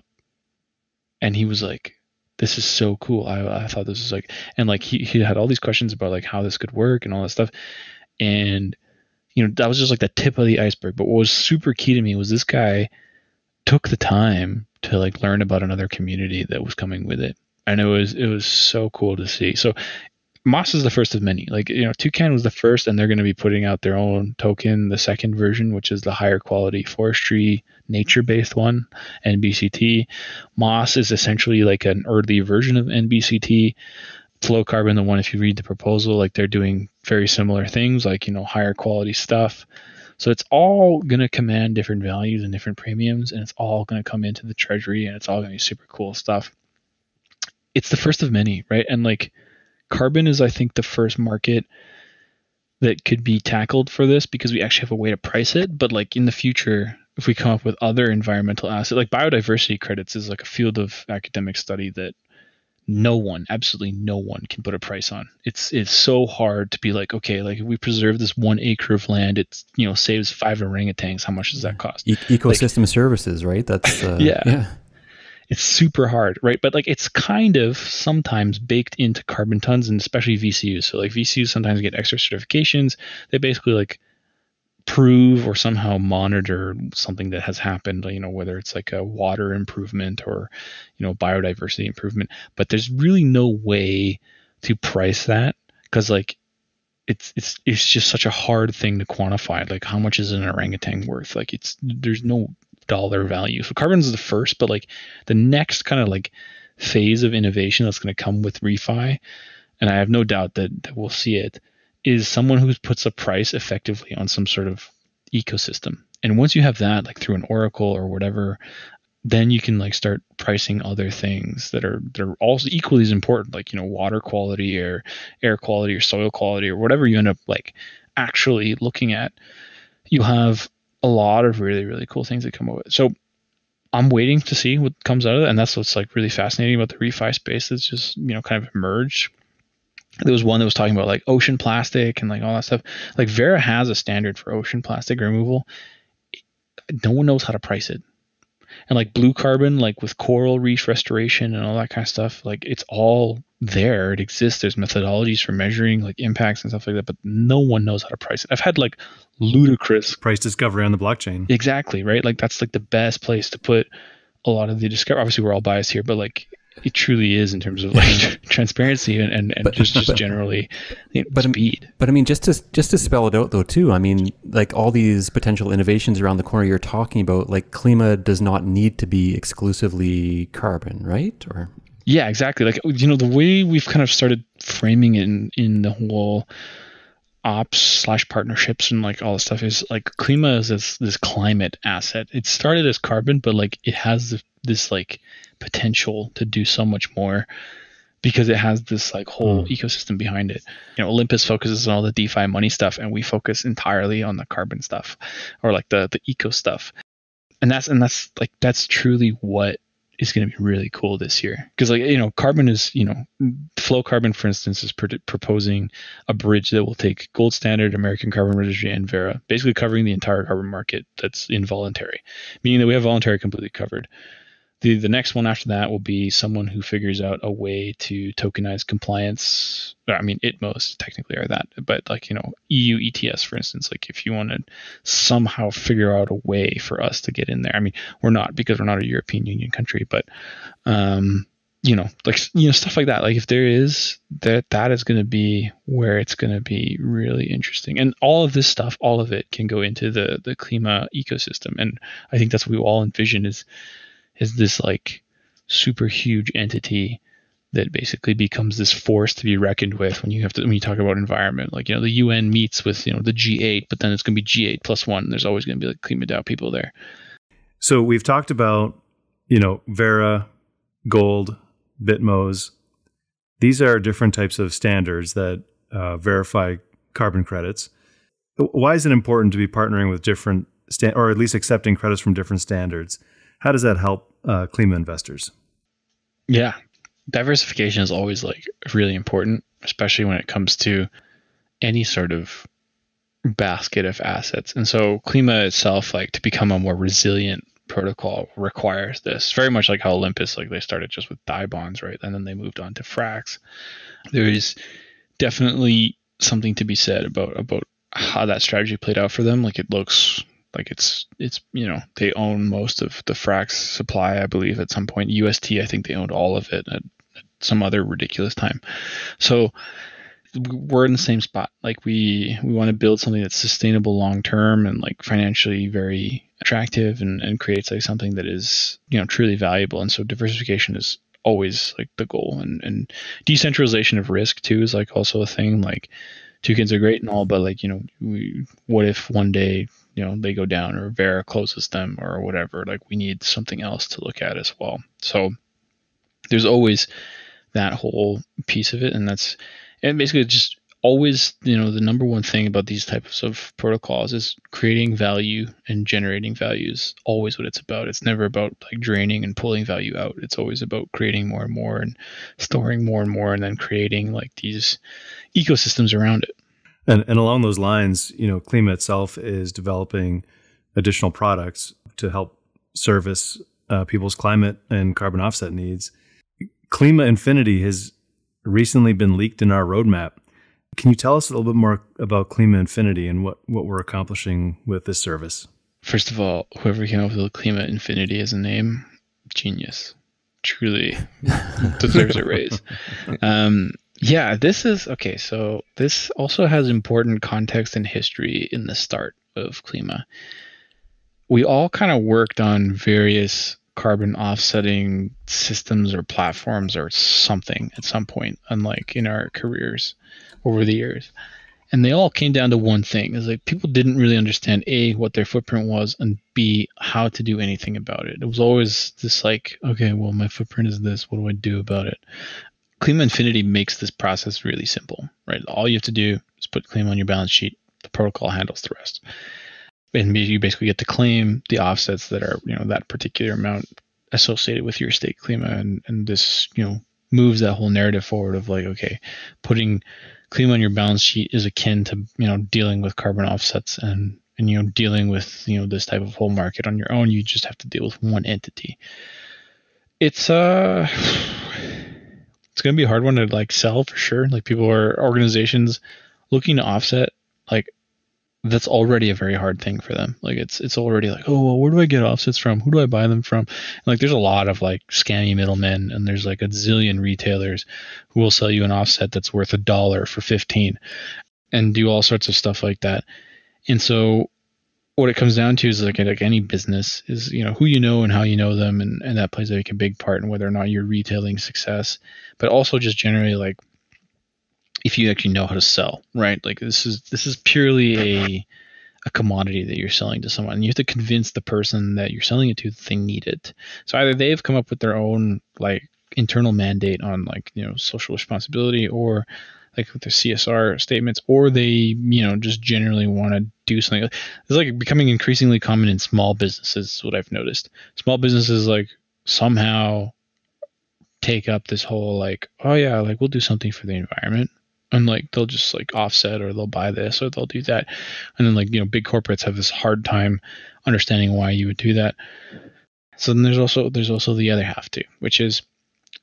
And he was like, this is so cool. I, I thought this was like, and like he, he had all these questions about like how this could work and all that stuff. And, you know, that was just like the tip of the iceberg. But what was super key to me was this guy took the time to like learn about another community that was coming with it. And it was, it was so cool to see. So Moss is the first of many. Like, you know, Toucan was the first, and they're going to be putting out their own token, the second version, which is the higher quality forestry nature based one, NBCT. Moss is essentially like an early version of NBCT. Flowcarbon, the one, if you read the proposal, like they're doing very similar things, like, you know, higher quality stuff. So it's all going to command different values and different premiums, and it's all going to come into the treasury, and it's all going to be super cool stuff. It's the first of many, right? And like, Carbon is, I think, the first market that could be tackled for this because we actually have a way to price it. But like in the future, if we come up with other environmental assets, like biodiversity credits is like a field of academic study that no one, absolutely no one can put a price on. It's it's so hard to be like, okay, like if we preserve this one acre of land, it's you know saves five orangutans. How much does that cost? E- ecosystem like, services, right? That's uh, yeah. yeah it's super hard, right? But like it's kind of sometimes baked into carbon tons and especially VCUs. So like VCUs sometimes get extra certifications. They basically like prove or somehow monitor something that has happened, you know, whether it's like a water improvement or, you know, biodiversity improvement. But there's really no way to price that because like it's it's it's just such a hard thing to quantify. Like how much is an orangutan worth? Like it's there's no dollar value. So carbon is the first, but like the next kind of like phase of innovation that's going to come with refi, and I have no doubt that, that we'll see it, is someone who puts a price effectively on some sort of ecosystem. And once you have that, like through an oracle or whatever, then you can like start pricing other things that are that are also equally as important, like you know water quality or air quality or soil quality or whatever you end up like actually looking at. You have a lot of really really cool things that come with it. So I'm waiting to see what comes out of it, and that's what's like really fascinating about the refi space. It's just you know kind of emerged. There was one that was talking about like ocean plastic and like all that stuff. Like Verra has a standard for ocean plastic removal. No one knows how to price it and like blue carbon like with coral reef restoration and all that kind of stuff like it's all there. It exists. There's methodologies for measuring like impacts and stuff like that but no one knows how to price it. I've had like ludicrous price discovery on the blockchain. Exactly right? Like that's like the best place to put a lot of the discovery obviously we're all biased here but like it truly is in terms of like transparency and, and, and but, just, just but, generally you know, but, speed. But I mean, just to just to spell it out though, too. I mean, like all these potential innovations around the corner you're talking about, like Klima does not need to be exclusively carbon, right? Or yeah, exactly. Like you know, the way we've kind of started framing it in in the whole ops slash partnerships and like all this stuff is like Klima is this this climate asset. It started as carbon, but like it has this, this like potential to do so much more because it has this like whole mm. ecosystem behind it. You know, Olympus focuses on all the DeFi money stuff, and we focus entirely on the carbon stuff, or like the the eco stuff. And that's and that's like that's truly what is going to be really cool this year because like you know carbon is you know Flowcarbon for instance is pr- proposing a bridge that will take gold standard american carbon registry and Verra basically covering the entire carbon market that's involuntary meaning that we have voluntary completely covered the the next one after that will be someone who figures out a way to tokenize compliance. I mean, ITMOs technically are that, but like you know, EU ETS, for instance, like if you want to somehow figure out a way for us to get in there. I mean, we're not because we're not a European Union country, but um, you know, like you know, stuff like that. Like if there is that, that is going to be where it's going to be really interesting. And all of this stuff, all of it can go into the the Klima ecosystem. And I think that's what we all envision is is this like super huge entity that basically becomes this force to be reckoned with when you have to when you talk about environment. Like you know, the UN meets with you know the G8, but then it's going to be G8 plus one. There's always going to be like climate KlimaDAO people there. So we've talked about you know Verra Gold, ITMOs. These are different types of standards that uh, verify carbon credits. Why is it important to be partnering with different sta- or at least accepting credits from different standards? How does that help uh, Klima investors? Yeah, diversification is always like really important, especially when it comes to any sort of basket of assets. And so Klima itself, like to become a more resilient protocol requires this very much like how Olympus, like they started just with DAI bonds, right? And then they moved on to Frax. There is definitely something to be said about, about how that strategy played out for them. Like it looks like it's it's you know they own most of the Frax supply, I believe, at some point. UST, I think they owned all of it at, at some other ridiculous time. So we're in the same spot. Like we we want to build something that's sustainable long term and like financially very attractive and, and creates like something that is you know truly valuable. And so diversification is always like the goal and and decentralization of risk too is like also a thing like tokens are great and all but like you know we, what if one day you know they go down or Verra closes them or whatever. Like we need something else to look at as well. So there's always that whole piece of it, and that's and basically just always you know the number one thing about these types of protocols is creating value and generating value is always what it's about it's never about like draining and pulling value out it's always about creating more and more and storing more and more and then creating like these ecosystems around it and, and along those lines, you know, Klima itself is developing additional products to help service uh, people's climate and carbon offset needs. Klima Infinity has recently been leaked in our roadmap. Can you tell us a little bit more about Klima Infinity and what, what we're accomplishing with this service? First of all, whoever came up with Klima Infinity as a name, genius. Truly deserves a raise. Um, yeah, this is okay. So this also has important context and history in the start of Klima. We all kind of worked on various carbon offsetting systems or platforms or something at some point, unlike in our careers over the years. And they all came down to one thing is like people didn't really understand A, what their footprint was, and B, how to do anything about it. It was always this like, okay, well, my footprint is this. What do I do about it? Klima Infinity makes this process really simple, right? All you have to do is put Klima on your balance sheet. The protocol handles the rest. And you basically get to claim the offsets that are, you know, that particular amount associated with your stake Klima. And, and this, you know, moves that whole narrative forward of like, okay, putting Klima on your balance sheet is akin to, you know, dealing with carbon offsets and, and, you know, dealing with, you know, this type of whole market on your own. You just have to deal with one entity. It's, uh, it's going to be a hard one to like sell for sure. Like people are organizations looking to offset, like that's already a very hard thing for them. Like it's it's already like, oh well, where do I get offsets from? Who do I buy them from? And like there's a lot of like scammy middlemen, and there's like a zillion retailers who will sell you an offset that's worth a dollar for fifteen, and do all sorts of stuff like that. And so what it comes down to is like like any business is you know who you know and how you know them and, and that plays like a big part in whether or not you're retailing success but also just generally like if you actually know how to sell, right? Like this is this is purely a a commodity that you're selling to someone. And you have to convince the person that you're selling it to that they need it. So either they've come up with their own like internal mandate on like you know social responsibility or like with their CSR statements, or they you know just generally want to do something. It's like becoming increasingly common in small businesses. Is what I've noticed. Small businesses like somehow take up this whole like oh yeah like we'll do something for the environment and like they'll just like offset or they'll buy this or they'll do that and then like you know big corporates have this hard time understanding why you would do that so then there's also there's also the other half too which is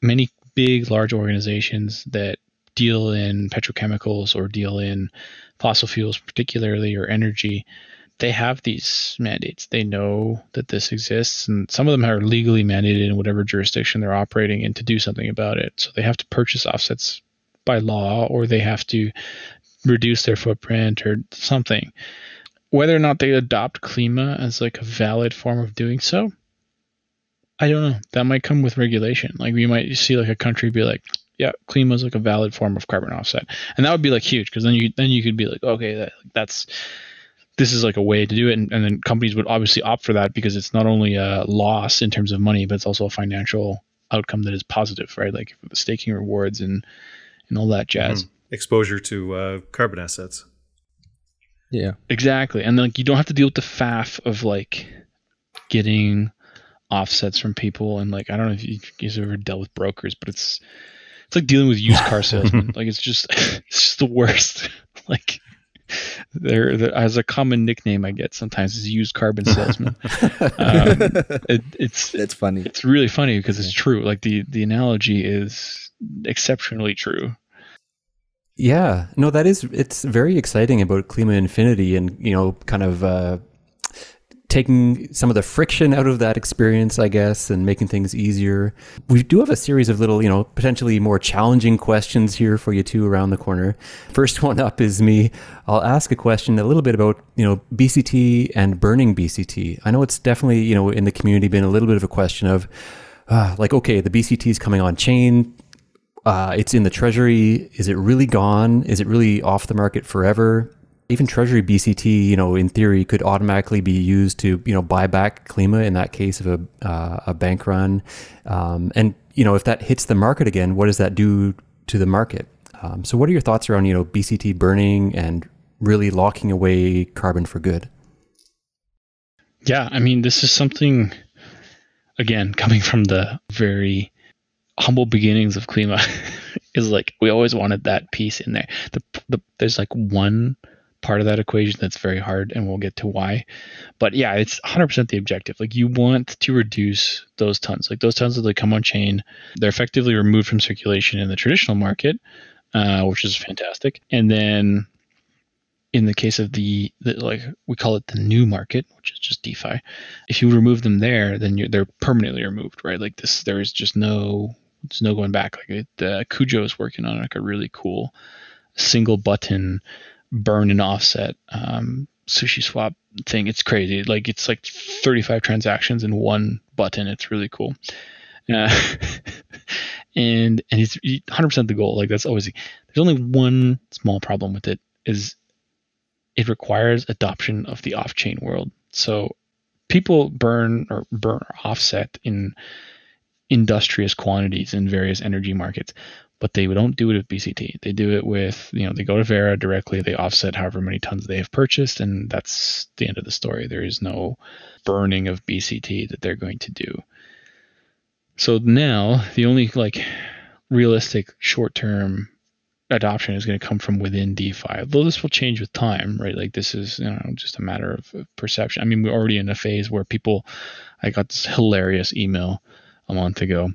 many big large organizations that deal in petrochemicals or deal in fossil fuels particularly or energy they have these mandates they know that this exists and some of them are legally mandated in whatever jurisdiction they're operating in to do something about it so they have to purchase offsets by law or they have to reduce their footprint or something. Whether or not they adopt Klima as like a valid form of doing so, I don't know. That might come with regulation. Like we might see like a country be like, yeah, Klima is like a valid form of carbon offset, and that would be like huge because then you then you could be like, okay, that, that's this is like a way to do it, and, and then companies would obviously opt for that because it's not only a loss in terms of money, but it's also a financial outcome that is positive, right? Like the staking rewards and and all that jazz. Mm-hmm. Exposure to uh, carbon assets. Yeah, exactly. And then like, you don't have to deal with the faff of like getting offsets from people. And like, I don't know if you guys have ever dealt with brokers, but it's it's like dealing with used car salesmen. like, it's just it's just the worst. like, there as a common nickname I get sometimes is used carbon salesman. um, it, it's it's funny. It's really funny because it's true. Like the the analogy is exceptionally true. Yeah, no, that is it's very exciting about Klima Infinity, and you know, kind of uh, taking some of the friction out of that experience, I guess, and making things easier. We do have a series of little, you know, potentially more challenging questions here for you two around the corner. First one up is me. I'll ask a question a little bit about, you know, BCT and burning BCT. I know it's definitely, you know, in the community been a little bit of a question of, uh, like, okay, the BCT is coming on chain uh, it's in the treasury. Is it really gone? Is it really off the market forever? Even Treasury BCT, you know, in theory, could automatically be used to, you know, buy back Klima in that case of a, uh, a bank run. Um, and, you know, if that hits the market again, what does that do to the market? Um, so, what are your thoughts around, you know, BCT burning and really locking away carbon for good? Yeah, I mean, this is something, again, coming from the very humble beginnings of Klima is like we always wanted that piece in there. The, the there's like one part of that equation that's very hard and we'll get to why. But yeah, it's 100% the objective. Like you want to reduce those tons. Like those tons that come on chain, they're effectively removed from circulation in the traditional market, uh, which is fantastic. And then in the case of the, the, like we call it the new market, which is just DeFi, if you remove them there, then they're permanently removed, right? Like this, there is just no there's no going back. Like it, uh, Cujo is working on like a really cool single button burn and offset um, SushiSwap thing. It's crazy. Like it's like 35 transactions in one button. It's really cool. Uh, and and it's 100% the goal. Like that's always there's only one small problem with it is it requires adoption of the off-chain world. So people burn or burn or offset in industrious quantities in various energy markets. But they don't do it with BCT. They do it with, you know, they go to Verra directly, they offset however many tons they have purchased, and that's the end of the story. There is no burning of BCT that they're going to do. So now the only like realistic short term adoption is going to come from within DeFi. Though this will change with time, right? Like this is you know just a matter of perception. I mean, we're already in a phase where people. I got this hilarious email a month ago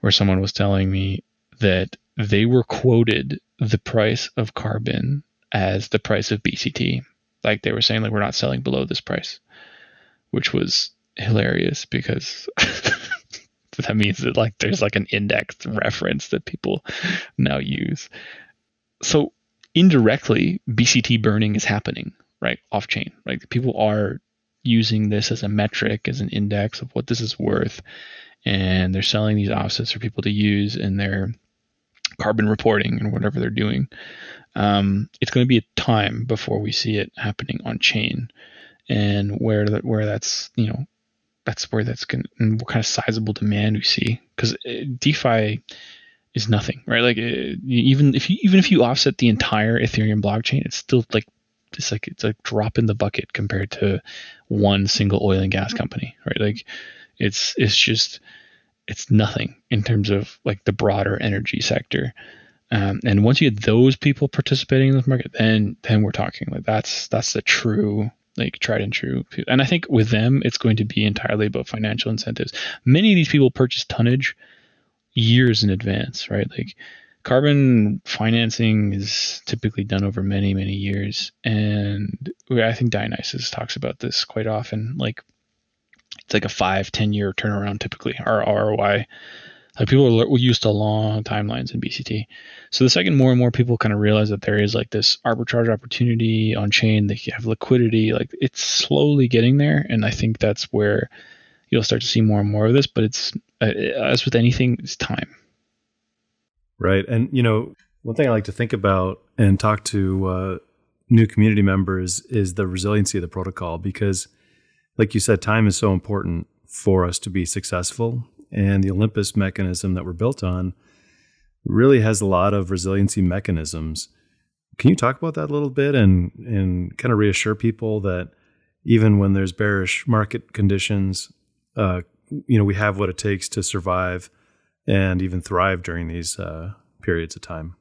where someone was telling me that they were quoted the price of carbon as the price of BCT. Like they were saying, like we're not selling below this price, which was hilarious because that means that like there's like an index reference that people now use. So indirectly, BCT burning is happening, right? Off chain. Right? People are using this as a metric, as an index of what this is worth and they're selling these offsets for people to use in their carbon reporting and whatever they're doing. Um, it's going to be a time before we see it happening on chain, and where that where that's you know that's where that's going and what kind of sizable demand we see because uh, DeFi is nothing, right? Like uh, even if you even if you offset the entire Ethereum blockchain, it's still like it's like it's a drop in the bucket compared to one single oil and gas company, right? Like it's it's just it's nothing in terms of like the broader energy sector. Um, and once you get those people participating in this market, then then we're talking like that's that's the true like tried and true. And I think with them, it's going to be entirely about financial incentives. Many of these people purchase tonnage years in advance, right? Like carbon financing is typically done over many, many years. And I think Dionysus talks about this quite often. Like it's like a five, 10 year turnaround typically, our ROI. Like people are used to long timelines in BCT. So the second more and more people kind of realize that there is like this arbitrage opportunity on chain, they have liquidity, like it's slowly getting there. And I think that's where you'll start to see more and more of this. But it's uh, as with anything, it's time. Right, and you know, one thing I like to think about and talk to uh, new community members is the resiliency of the protocol because, like you said, time is so important for us to be successful. And the Olympus mechanism that we're built on really has a lot of resiliency mechanisms. Can you talk about that a little bit and and kind of reassure people that even when there's bearish market conditions, uh, you know, we have what it takes to survive and even thrive during these uh, periods of time.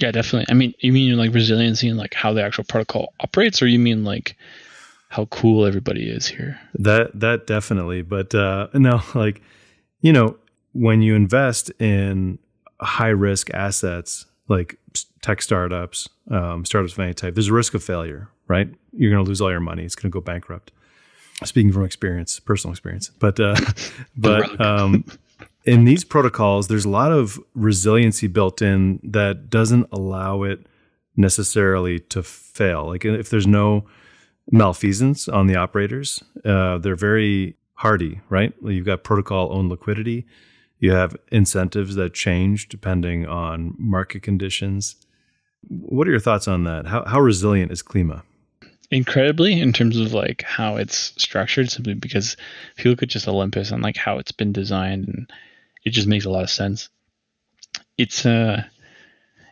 Yeah, definitely. I mean, you mean like resiliency and like how the actual protocol operates, or you mean like how cool everybody is here? That that definitely. But uh, no, like you know, when you invest in high risk assets like tech startups, um, startups of any type, there's a risk of failure, right? You're going to lose all your money. It's going to go bankrupt speaking from experience, personal experience. But uh, but um, in these protocols, there's a lot of resiliency built in that doesn't allow it necessarily to fail. Like if there's no malfeasance on the operators, uh, they're very hardy, right? You've got protocol owned liquidity. You have incentives that change depending on market conditions. What are your thoughts on that? How, how resilient is Klima? incredibly in terms of like how it's structured simply because if you look at just Olympus and like how it's been designed and it just makes a lot of sense. It's uh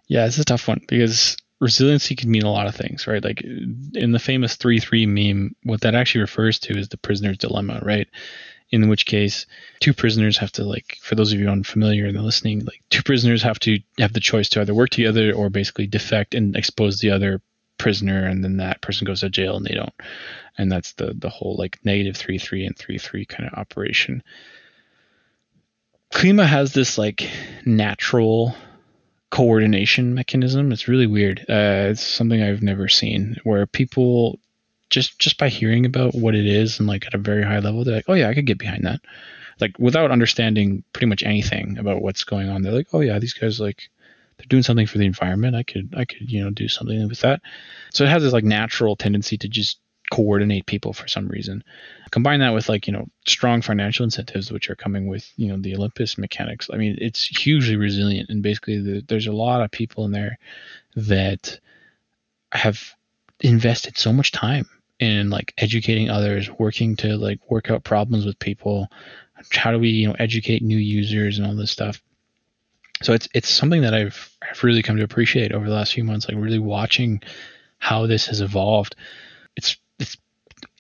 yeah, it's a tough one because resiliency can mean a lot of things, right? Like in the famous 3-3 meme, what that actually refers to is the prisoner's dilemma, right? In which case, two prisoners have to like, for those of you unfamiliar and listening, like two prisoners have to have the choice to either work together or basically defect and expose the other prisoner and then that person goes to jail and they don't and that's the the whole like negative 3 3 and 3 3 kind of operation klima has this like natural coordination mechanism it's really weird uh, it's something i've never seen where people just just by hearing about what it is and like at a very high level they're like oh yeah i could get behind that like without understanding pretty much anything about what's going on they're like oh yeah these guys like they're doing something for the environment. I could I could you know do something with that. So it has this like natural tendency to just coordinate people for some reason. Combine that with like you know strong financial incentives, which are coming with you know the Olympus mechanics. I mean, it's hugely resilient, and basically the, there's a lot of people in there that have invested so much time in like educating others, working to like work out problems with people. How do we you know educate new users and all this stuff? so it's it's something that I've I've really come to appreciate over the last few months, like really watching how this has evolved. It's it's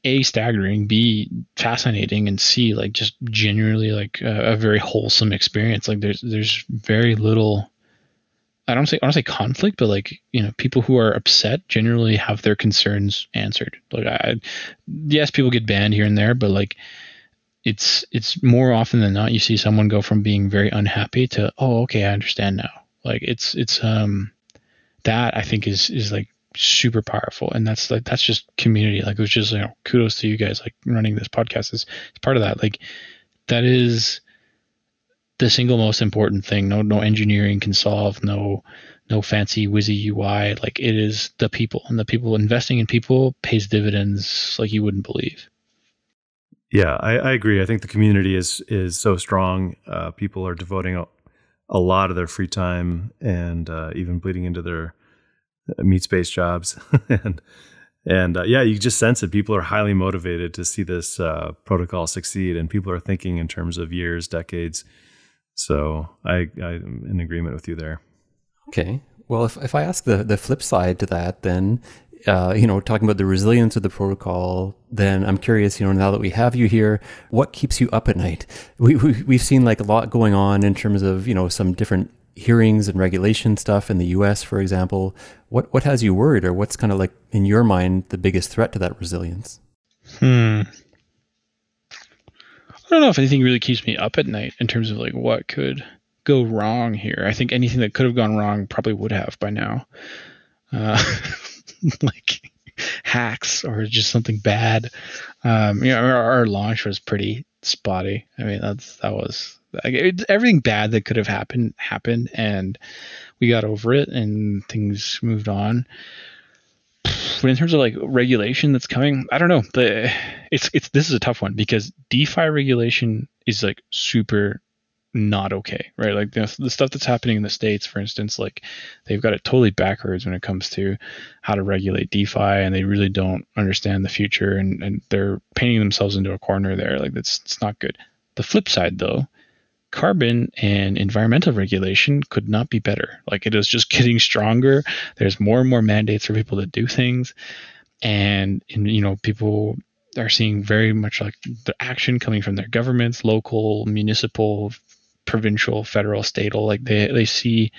a staggering, b fascinating, and c like just genuinely like a, a very wholesome experience. Like there's there's very little. I don't say I don't say conflict, but like you know, people who are upset generally have their concerns answered. Like I, yes, people get banned here and there, but like it's it's more often than not you see someone go from being very unhappy to oh okay I understand now. Like it's it's um that I think is is like super powerful. And that's like that's just community. Like it was just you know kudos to you guys like running this podcast is it's part of that. Like that is the single most important thing. No no engineering can solve no no fancy whizzy ui like it is the people. And the people investing in people pays dividends like you wouldn't believe. Yeah, I, I, agree. I think the community is is so strong. Uh, people are devoting a lot of their free time and uh, even bleeding into their meat space jobs. and and uh, yeah, you just sense that people are highly motivated to see this uh, protocol succeed, and people are thinking in terms of years, decades. So I, I'm in agreement with you there. Okay. Well, if, if I ask the, the flip side to that, then uh, you know, talking about the resilience of the protocol, then I'm curious, you know, now that we have you here, what keeps you up at night? We, we, we've seen like a lot going on in terms of, you know, some different hearings and regulation stuff in the US, for example. What, what has you worried or what's kind of like in your mind the biggest threat to that resilience? Hmm. I don't know if anything really keeps me up at night in terms of like what could go wrong here. I think anything that could have gone wrong probably would have by now. Uh, like hacks or just something bad. Um, you know, our, our, launch was pretty spotty. I mean, that's that was like, it, everything bad that could have happened happened, and we got over it, and things moved on. But in terms of like regulation that's coming, I don't know. The it's it's this is a tough one because DeFi regulation is like super not okay, right? Like the, the stuff that's happening in the states, for instance, like they've got it totally backwards when it comes to how to regulate DeFi, and they really don't understand the future, and, and they're painting themselves into a corner there. Like that's it's not good. The flip side, though, carbon and environmental regulation could not be better. Like it is just getting stronger. There's more and more mandates for people to do things, and, and you know people are seeing very much like the action coming from their governments, local, municipal, provincial, federal, state, like they they see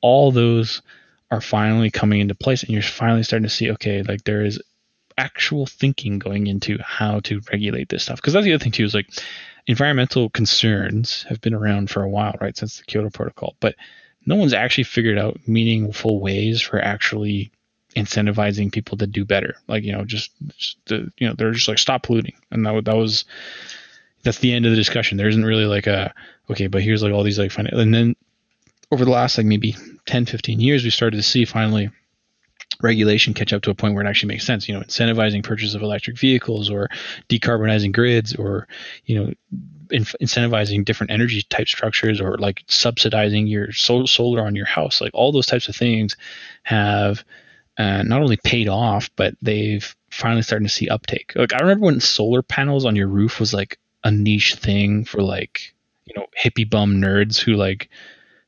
all those are finally coming into place, and you're finally starting to see okay, like there is actual thinking going into how to regulate this stuff. Because that's the other thing too is like environmental concerns have been around for a while, right, since the Kyoto Protocol, but no one's actually figured out meaningful ways for actually incentivizing people to do better. Like you know, just, just you know, they're just like stop polluting, and that that was that's the end of the discussion. There isn't really like a okay, but here's like all these like fun and then over the last like maybe 10, 15 years, we started to see finally regulation catch up to a point where it actually makes sense. You know, incentivizing purchase of electric vehicles or decarbonizing grids or, you know, in- incentivizing different energy type structures or like subsidizing your sol- solar on your house. Like all those types of things have uh, not only paid off, but they've finally starting to see uptake. Like I remember when solar panels on your roof was like a niche thing for like you know hippie bum nerds who like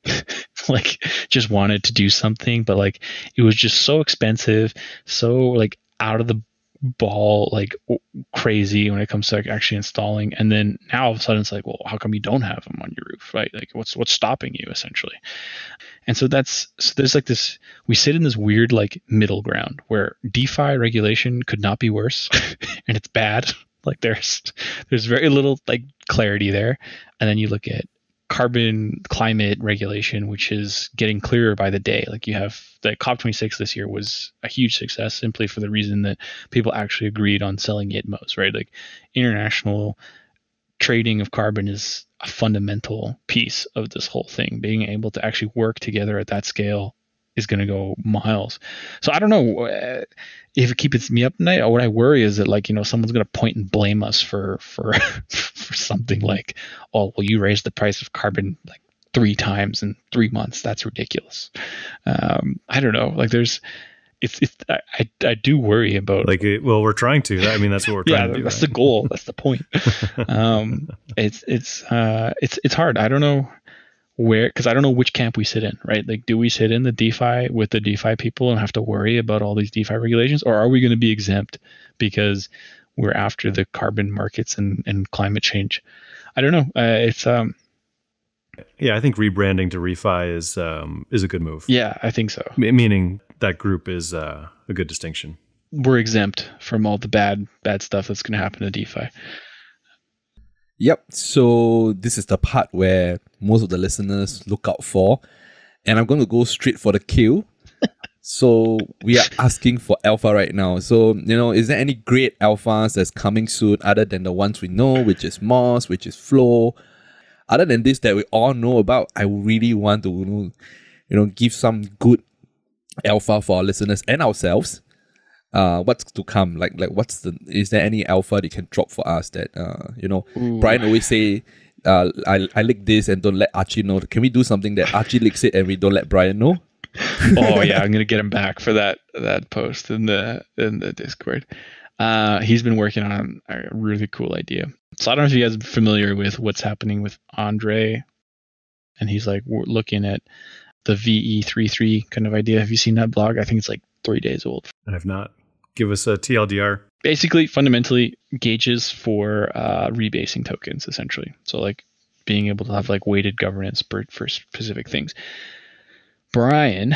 like just wanted to do something but like it was just so expensive so like out of the ball like crazy when it comes to like actually installing. And then now all of a sudden it's like well how come you don't have them on your roof right? Like what's what's stopping you essentially? And so that's so there's like this we sit in this weird like middle ground where defi regulation could not be worse and it's bad. Like there's there's very little like clarity there. And then you look at carbon climate regulation, which is getting clearer by the day. Like you have the COP26 this year was a huge success simply for the reason that people actually agreed on selling ITMOs, right? Like international trading of carbon is a fundamental piece of this whole thing. Being able to actually work together at that scale is going to go miles. So I don't know uh, if it keeps me up at night. What I worry is that like you know someone's going to point and blame us for for for something like, oh well, you raised the price of carbon like three times in three months. That's ridiculous. Um, I don't know. Like there's. It's, it's I, I do worry about like it, well we're trying to I mean that's what we're trying yeah, to do that's right? the goal that's the point um it's it's uh it's it's hard I don't know where because I don't know which camp we sit in, right? Like, do we sit in the DeFi with the DeFi people and have to worry about all these DeFi regulations, or are we going to be exempt because we're after the carbon markets and, and climate change? I don't know. Uh, it's um, yeah, I think rebranding to Refi is um is a good move. Yeah, I think so. M- meaning that group is uh, a good distinction. We're exempt from all the bad bad stuff that's going to happen to DeFi. Yep. So this is the part where most of the listeners look out for. And I'm going to go straight for the kill. so we are asking for alpha right now. So, you know, is there any great alphas that's coming soon other than the ones we know, which is Moss, which is Flow? Other than this that we all know about, I really want to, you know, you know give some good alpha for our listeners and ourselves uh, what's to come? Like, like what's the? Is there any alpha they can drop for us that uh, you know? Ooh. Brian always say uh, I I leak this and don't let Archie know. Can we do something that Archie leaks it and we don't let Brian know? oh yeah, I'm gonna get him back for that that post in the in the Discord. Uh, he's been working on a really cool idea. So I don't know if you guys are familiar with what's happening with Andre, and he's like we're looking at the VE33 kind of idea. Have you seen that blog? I think it's like three days old. I have not. Give us a TLDR. Basically, fundamentally, gauges for uh, rebasing tokens, essentially. So, like being able to have like weighted governance for, for specific things. Brian,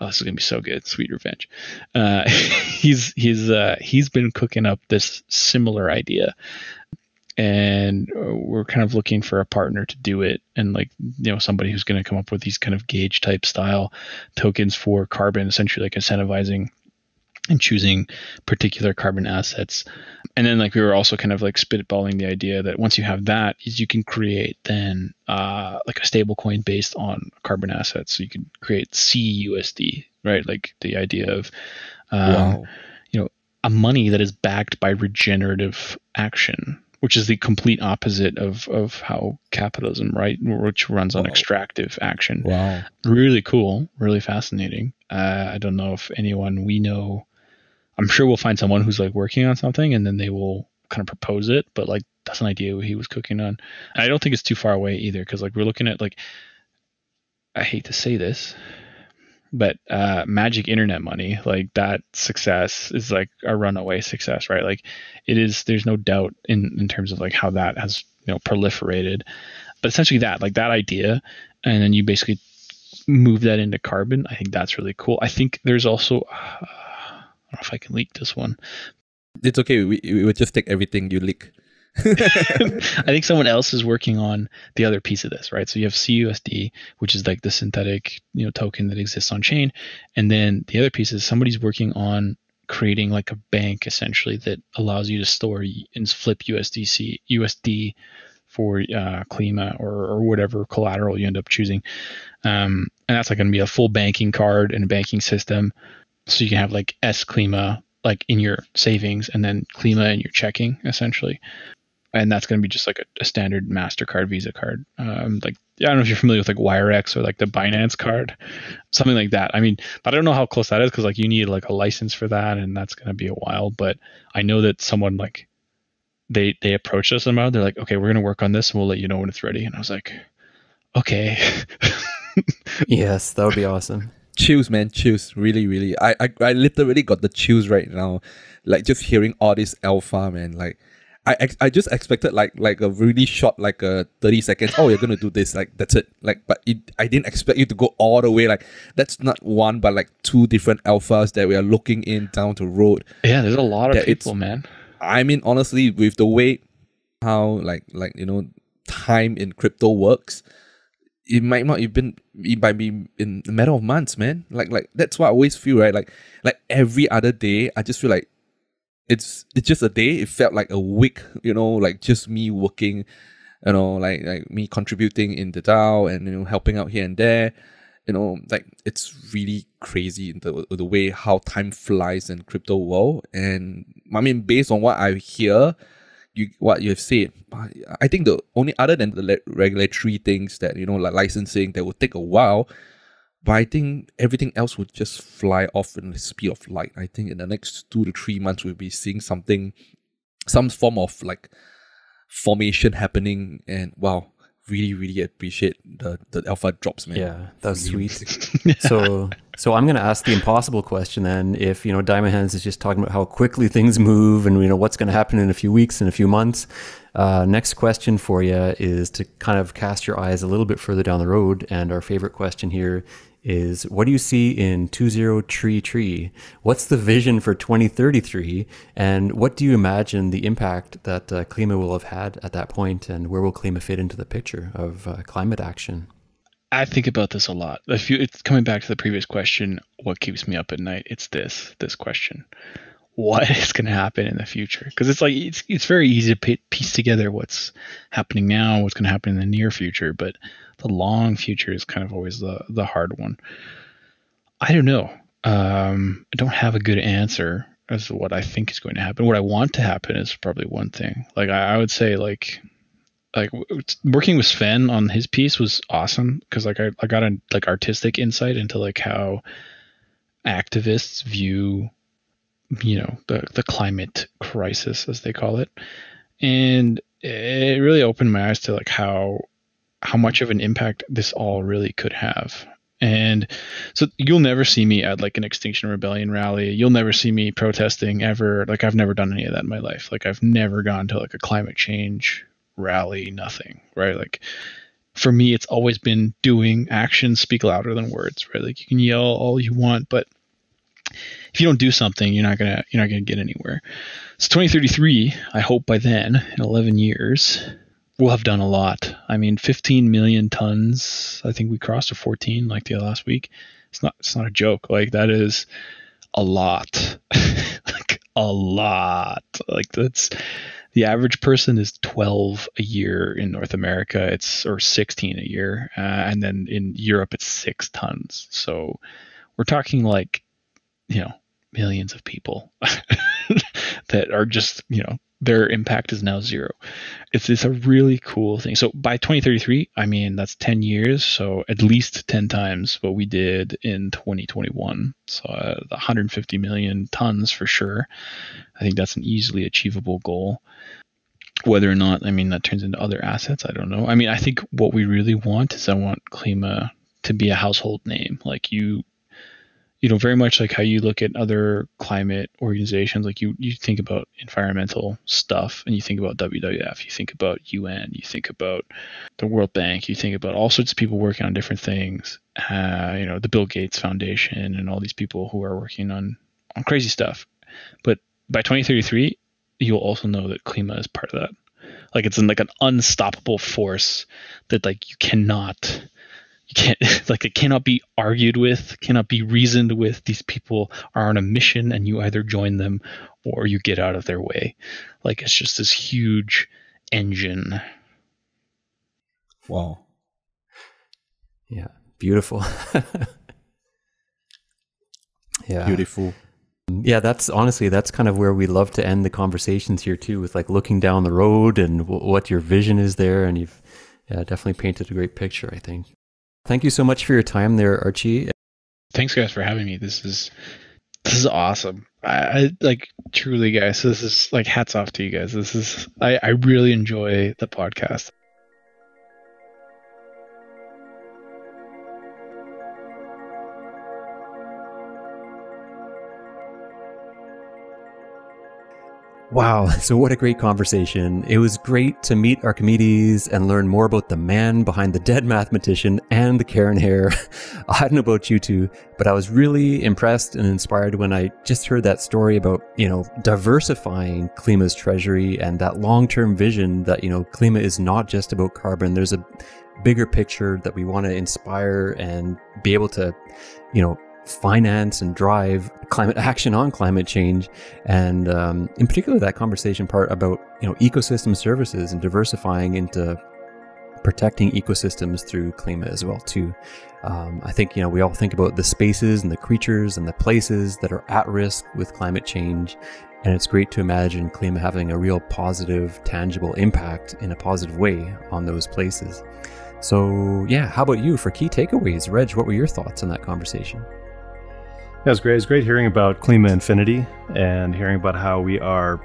oh, this is gonna be so good, sweet revenge. Uh, he's he's uh, he's been cooking up this similar idea, and we're kind of looking for a partner to do it, and like you know somebody who's to come up with these kind of gauge type style tokens for carbon, essentially like incentivizing and choosing particular carbon assets. And then like we were also kind of like spitballing the idea that once you have that, is you can create then uh, like a stable coin based on carbon assets. So you can create CUSD, right? Like the idea of um, wow. you know a money that is backed by regenerative action. Which is the complete opposite of, of how capitalism, right, which runs on wow. extractive action. Wow, really cool, really fascinating. Uh, I don't know if anyone we know I'm sure we'll find someone who's like working on something and then they will kind of propose it. But like that's an idea he was cooking on. And I don't think it's too far away either because like we're looking at like I hate to say this, but uh, magic internet money like that success is like a runaway success, right? Like it is. There's no doubt in in terms of like how that has you know proliferated. But essentially that like that idea, and then you basically move that into carbon. I think that's really cool. I think there's also. Uh, know if I can leak this one. It's okay. We, we will just take everything you leak. I think someone else is working on the other piece of this, right? So you have CUSD, which is like the synthetic, you know, token that exists on chain, and then the other piece is somebody's working on creating like a bank essentially that allows you to store and flip USDC USD for uh, Klima or, or whatever collateral you end up choosing. Um, and that's like going to be a full banking card and a banking system so you can have like S Klima like in your savings and then Klima in your checking essentially. And that's going to be just like a, a standard MasterCard Visa card. Um, like, I don't know if you're familiar with like WireX or like the Binance card, something like that. I mean, but I don't know how close that is because like you need like a license for that and that's going to be a while. But I know that someone like they they approached us about. They're like, okay, we're going to work on this and we'll let you know when it's ready. And I was like, okay. yes, that would be awesome chills, man, chills. Really, really. I, I, I literally got the chills right now. Like just hearing all this alpha, man. Like I, ex- I just expected like like a really short like a uh, 30 seconds oh you're gonna do this like that's it like but it, i didn't expect you to go all the way like that's not one but like two different alphas that we are looking in down the road yeah there's a lot of people man i mean honestly with the way how like like you know time in crypto works it might not even it might be in a matter of months, man. Like like that's what I always feel, right? Like like every other day, I just feel like it's it's just a day. It felt like a week, you know, like just me working, you know, like like me contributing in the DAO and you know helping out here and there. You know, like it's really crazy the the way how time flies in crypto world. And I mean, based on what I hear, you what you have said. I think the only other than the regulatory things that you know like licensing that will take a while, but I think everything else would just fly off in the speed of light. I think in the next two to three months we'll be seeing something, some form of like formation happening, and wow, really really appreciate the the alpha drops, man. Yeah, that's really sweet. so so I'm going to ask the impossible question then. If you know Diamond Hands is just talking about how quickly things move and you know what's going to happen in a few weeks and a few months. Uh, next question for you is to kind of cast your eyes a little bit further down the road. And our favorite question here is what do you see in 20 tree tree what's the vision for 2033 and what do you imagine the impact that uh, klima will have had at that point? point and where will klima fit into the picture of uh, climate action? I think about this a lot. If you it's coming back to the previous question what keeps me up at night? It's this this question what is going to happen in the future because it's like it's, it's very easy to piece together what's happening now what's going to happen in the near future but the long future is kind of always the the hard one. I don't know. Um, I don't have a good answer as to what I think is going to happen. What I want to happen is probably one thing. Like I, I would say, like like working with Sven on his piece was awesome because like I, I got a like artistic insight into like how activists view you know the the climate crisis as they call it. And it really opened my eyes to like how how much of an impact this all really could have. And so you'll never see me at like an extinction rebellion rally. You'll never see me protesting ever. Like i've never done any of that in my life. Like i've never gone to like a climate change rally nothing right? Like for me it's always been doing actions speak louder than words right? Like you can yell all you want but if you don't do something you're not gonna you're not gonna get anywhere. So 2033 i hope by then in 11 years we'll have done a lot. I mean 15 million tons i think we crossed to 14 like the last week. It's not it's not a joke. Like that is a lot. Like a lot. Like that's the average person is 12 a year in North America. It's or 16 a year, uh, and then in Europe it's six tons. So we're talking like you know millions of people that are just you know their impact is now zero. It's it's a really cool thing. So by 2033, I mean that's 10 years, so at least 10 times what we did in 2021. So uh, 150 million tons for sure. I think that's an easily achievable goal. Whether or not, I mean, that turns into other assets, I don't know. I mean, I think what we really want is I want Klima to be a household name. Like you you know, very much like how you look at other climate organizations, like you, you think about environmental stuff and you think about WWF, you think about UN, you think about the World Bank, you think about all sorts of people working on different things, uh, you know, the Bill Gates Foundation and all these people who are working on, on crazy stuff. But by 2033, you'll also know that Klima is part of that. Like it's in like an unstoppable force that like you cannot you can't like it cannot be argued with cannot be reasoned with. These people are on a mission and you either join them or you get out of their way. Like it's just this huge engine. Wow. Yeah. Beautiful. Yeah. Beautiful. Yeah that's honestly that's kind of where we love to end the conversations here too with like looking down the road and w- what your vision is there. And you've yeah definitely painted a great picture i think Thank you so much for your time there, Archie. Thanks, guys, for having me. This is this is awesome. I, I like truly, guys. This is like hats off to you guys. This is I, I really enjoy the podcast. Wow, so what a great conversation. It was great to meet Archimedes and learn more about the man behind the dead mathematician and the Karen hair. I don't know about you two, but I was really impressed and inspired when I just heard that story about, you know, diversifying Klima's treasury and that long-term vision that, you know, Klima is not just about carbon. There's a bigger picture that we want to inspire and be able to, you know, finance and drive climate action on climate change, and um, in particular that conversation part about you know ecosystem services and diversifying into protecting ecosystems through climate as well too. Um, I think you know we all think about the spaces and the creatures and the places that are at risk with climate change, and it's great to imagine Klima having a real positive, tangible impact in a positive way on those places. So yeah, how about you for key takeaways, Reg? What were your thoughts on that conversation? Yeah, it was great. It was great hearing about Klima Infinity and hearing about how we are,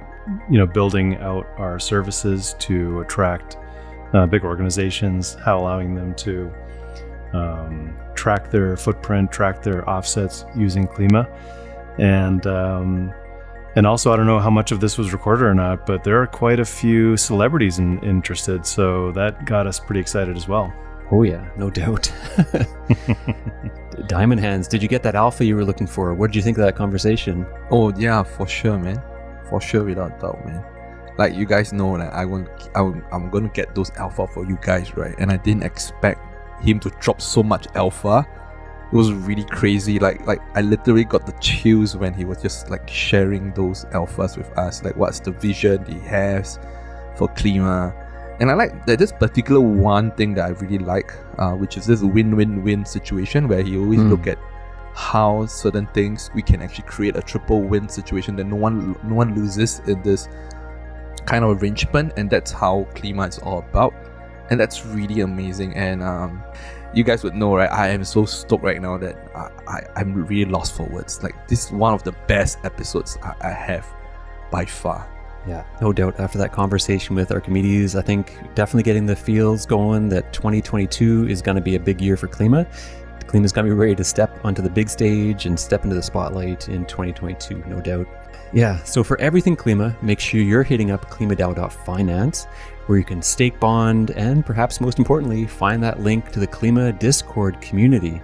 you know, building out our services to attract uh, big organizations, how allowing them to um, track their footprint, track their offsets using Klima, and um, and also I don't know how much of this was recorded or not, but there are quite a few celebrities in, interested, so that got us pretty excited as well. Oh yeah, no doubt. Diamond Hands, did you get that alpha you were looking for? What did you think of that conversation? Oh yeah, for sure, man. For sure, without doubt, man. Like you guys know that I want, I, I'm gonna get those alpha for you guys, right? And I didn't expect him to drop so much alpha. It was really crazy. Like, like I literally got the chills when he was just like sharing those alphas with us. Like, what's the vision he has for Klima? And I like that this particular one thing that I really like, uh, which is this win-win-win situation where he always mm. look at how certain things we can actually create a triple win situation that no one no one loses in this kind of arrangement, and that's how Klima is all about. And that's really amazing. And um, you guys would know, right? I am so stoked right now that I, I, am really lost for words. Like, this is one of the best episodes I, I have by far. Yeah, no doubt. After that conversation with Archimedes, I think definitely getting the feels going that 2022 is going to be a big year for Klima. Klima's going to be ready to step onto the big stage and step into the spotlight in 2022, no doubt. Yeah, so for everything Klima, make sure you're hitting up KlimaDAO.finance, where you can stake bond and perhaps most importantly, find that link to the Klima Discord community.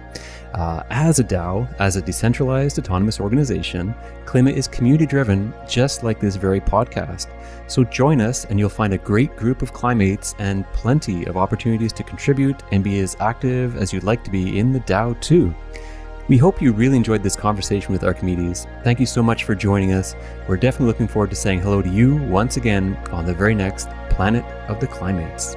Uh, as a DAO, as a decentralized autonomous organization, Klima is community driven, just like this very podcast. So join us, and you'll find a great group of Klimates and plenty of opportunities to contribute and be as active as you'd like to be in the DAO, too. We hope you really enjoyed this conversation with Archimedes. Thank you so much for joining us. We're definitely looking forward to saying hello to you once again on the very next Planet of the Klimates.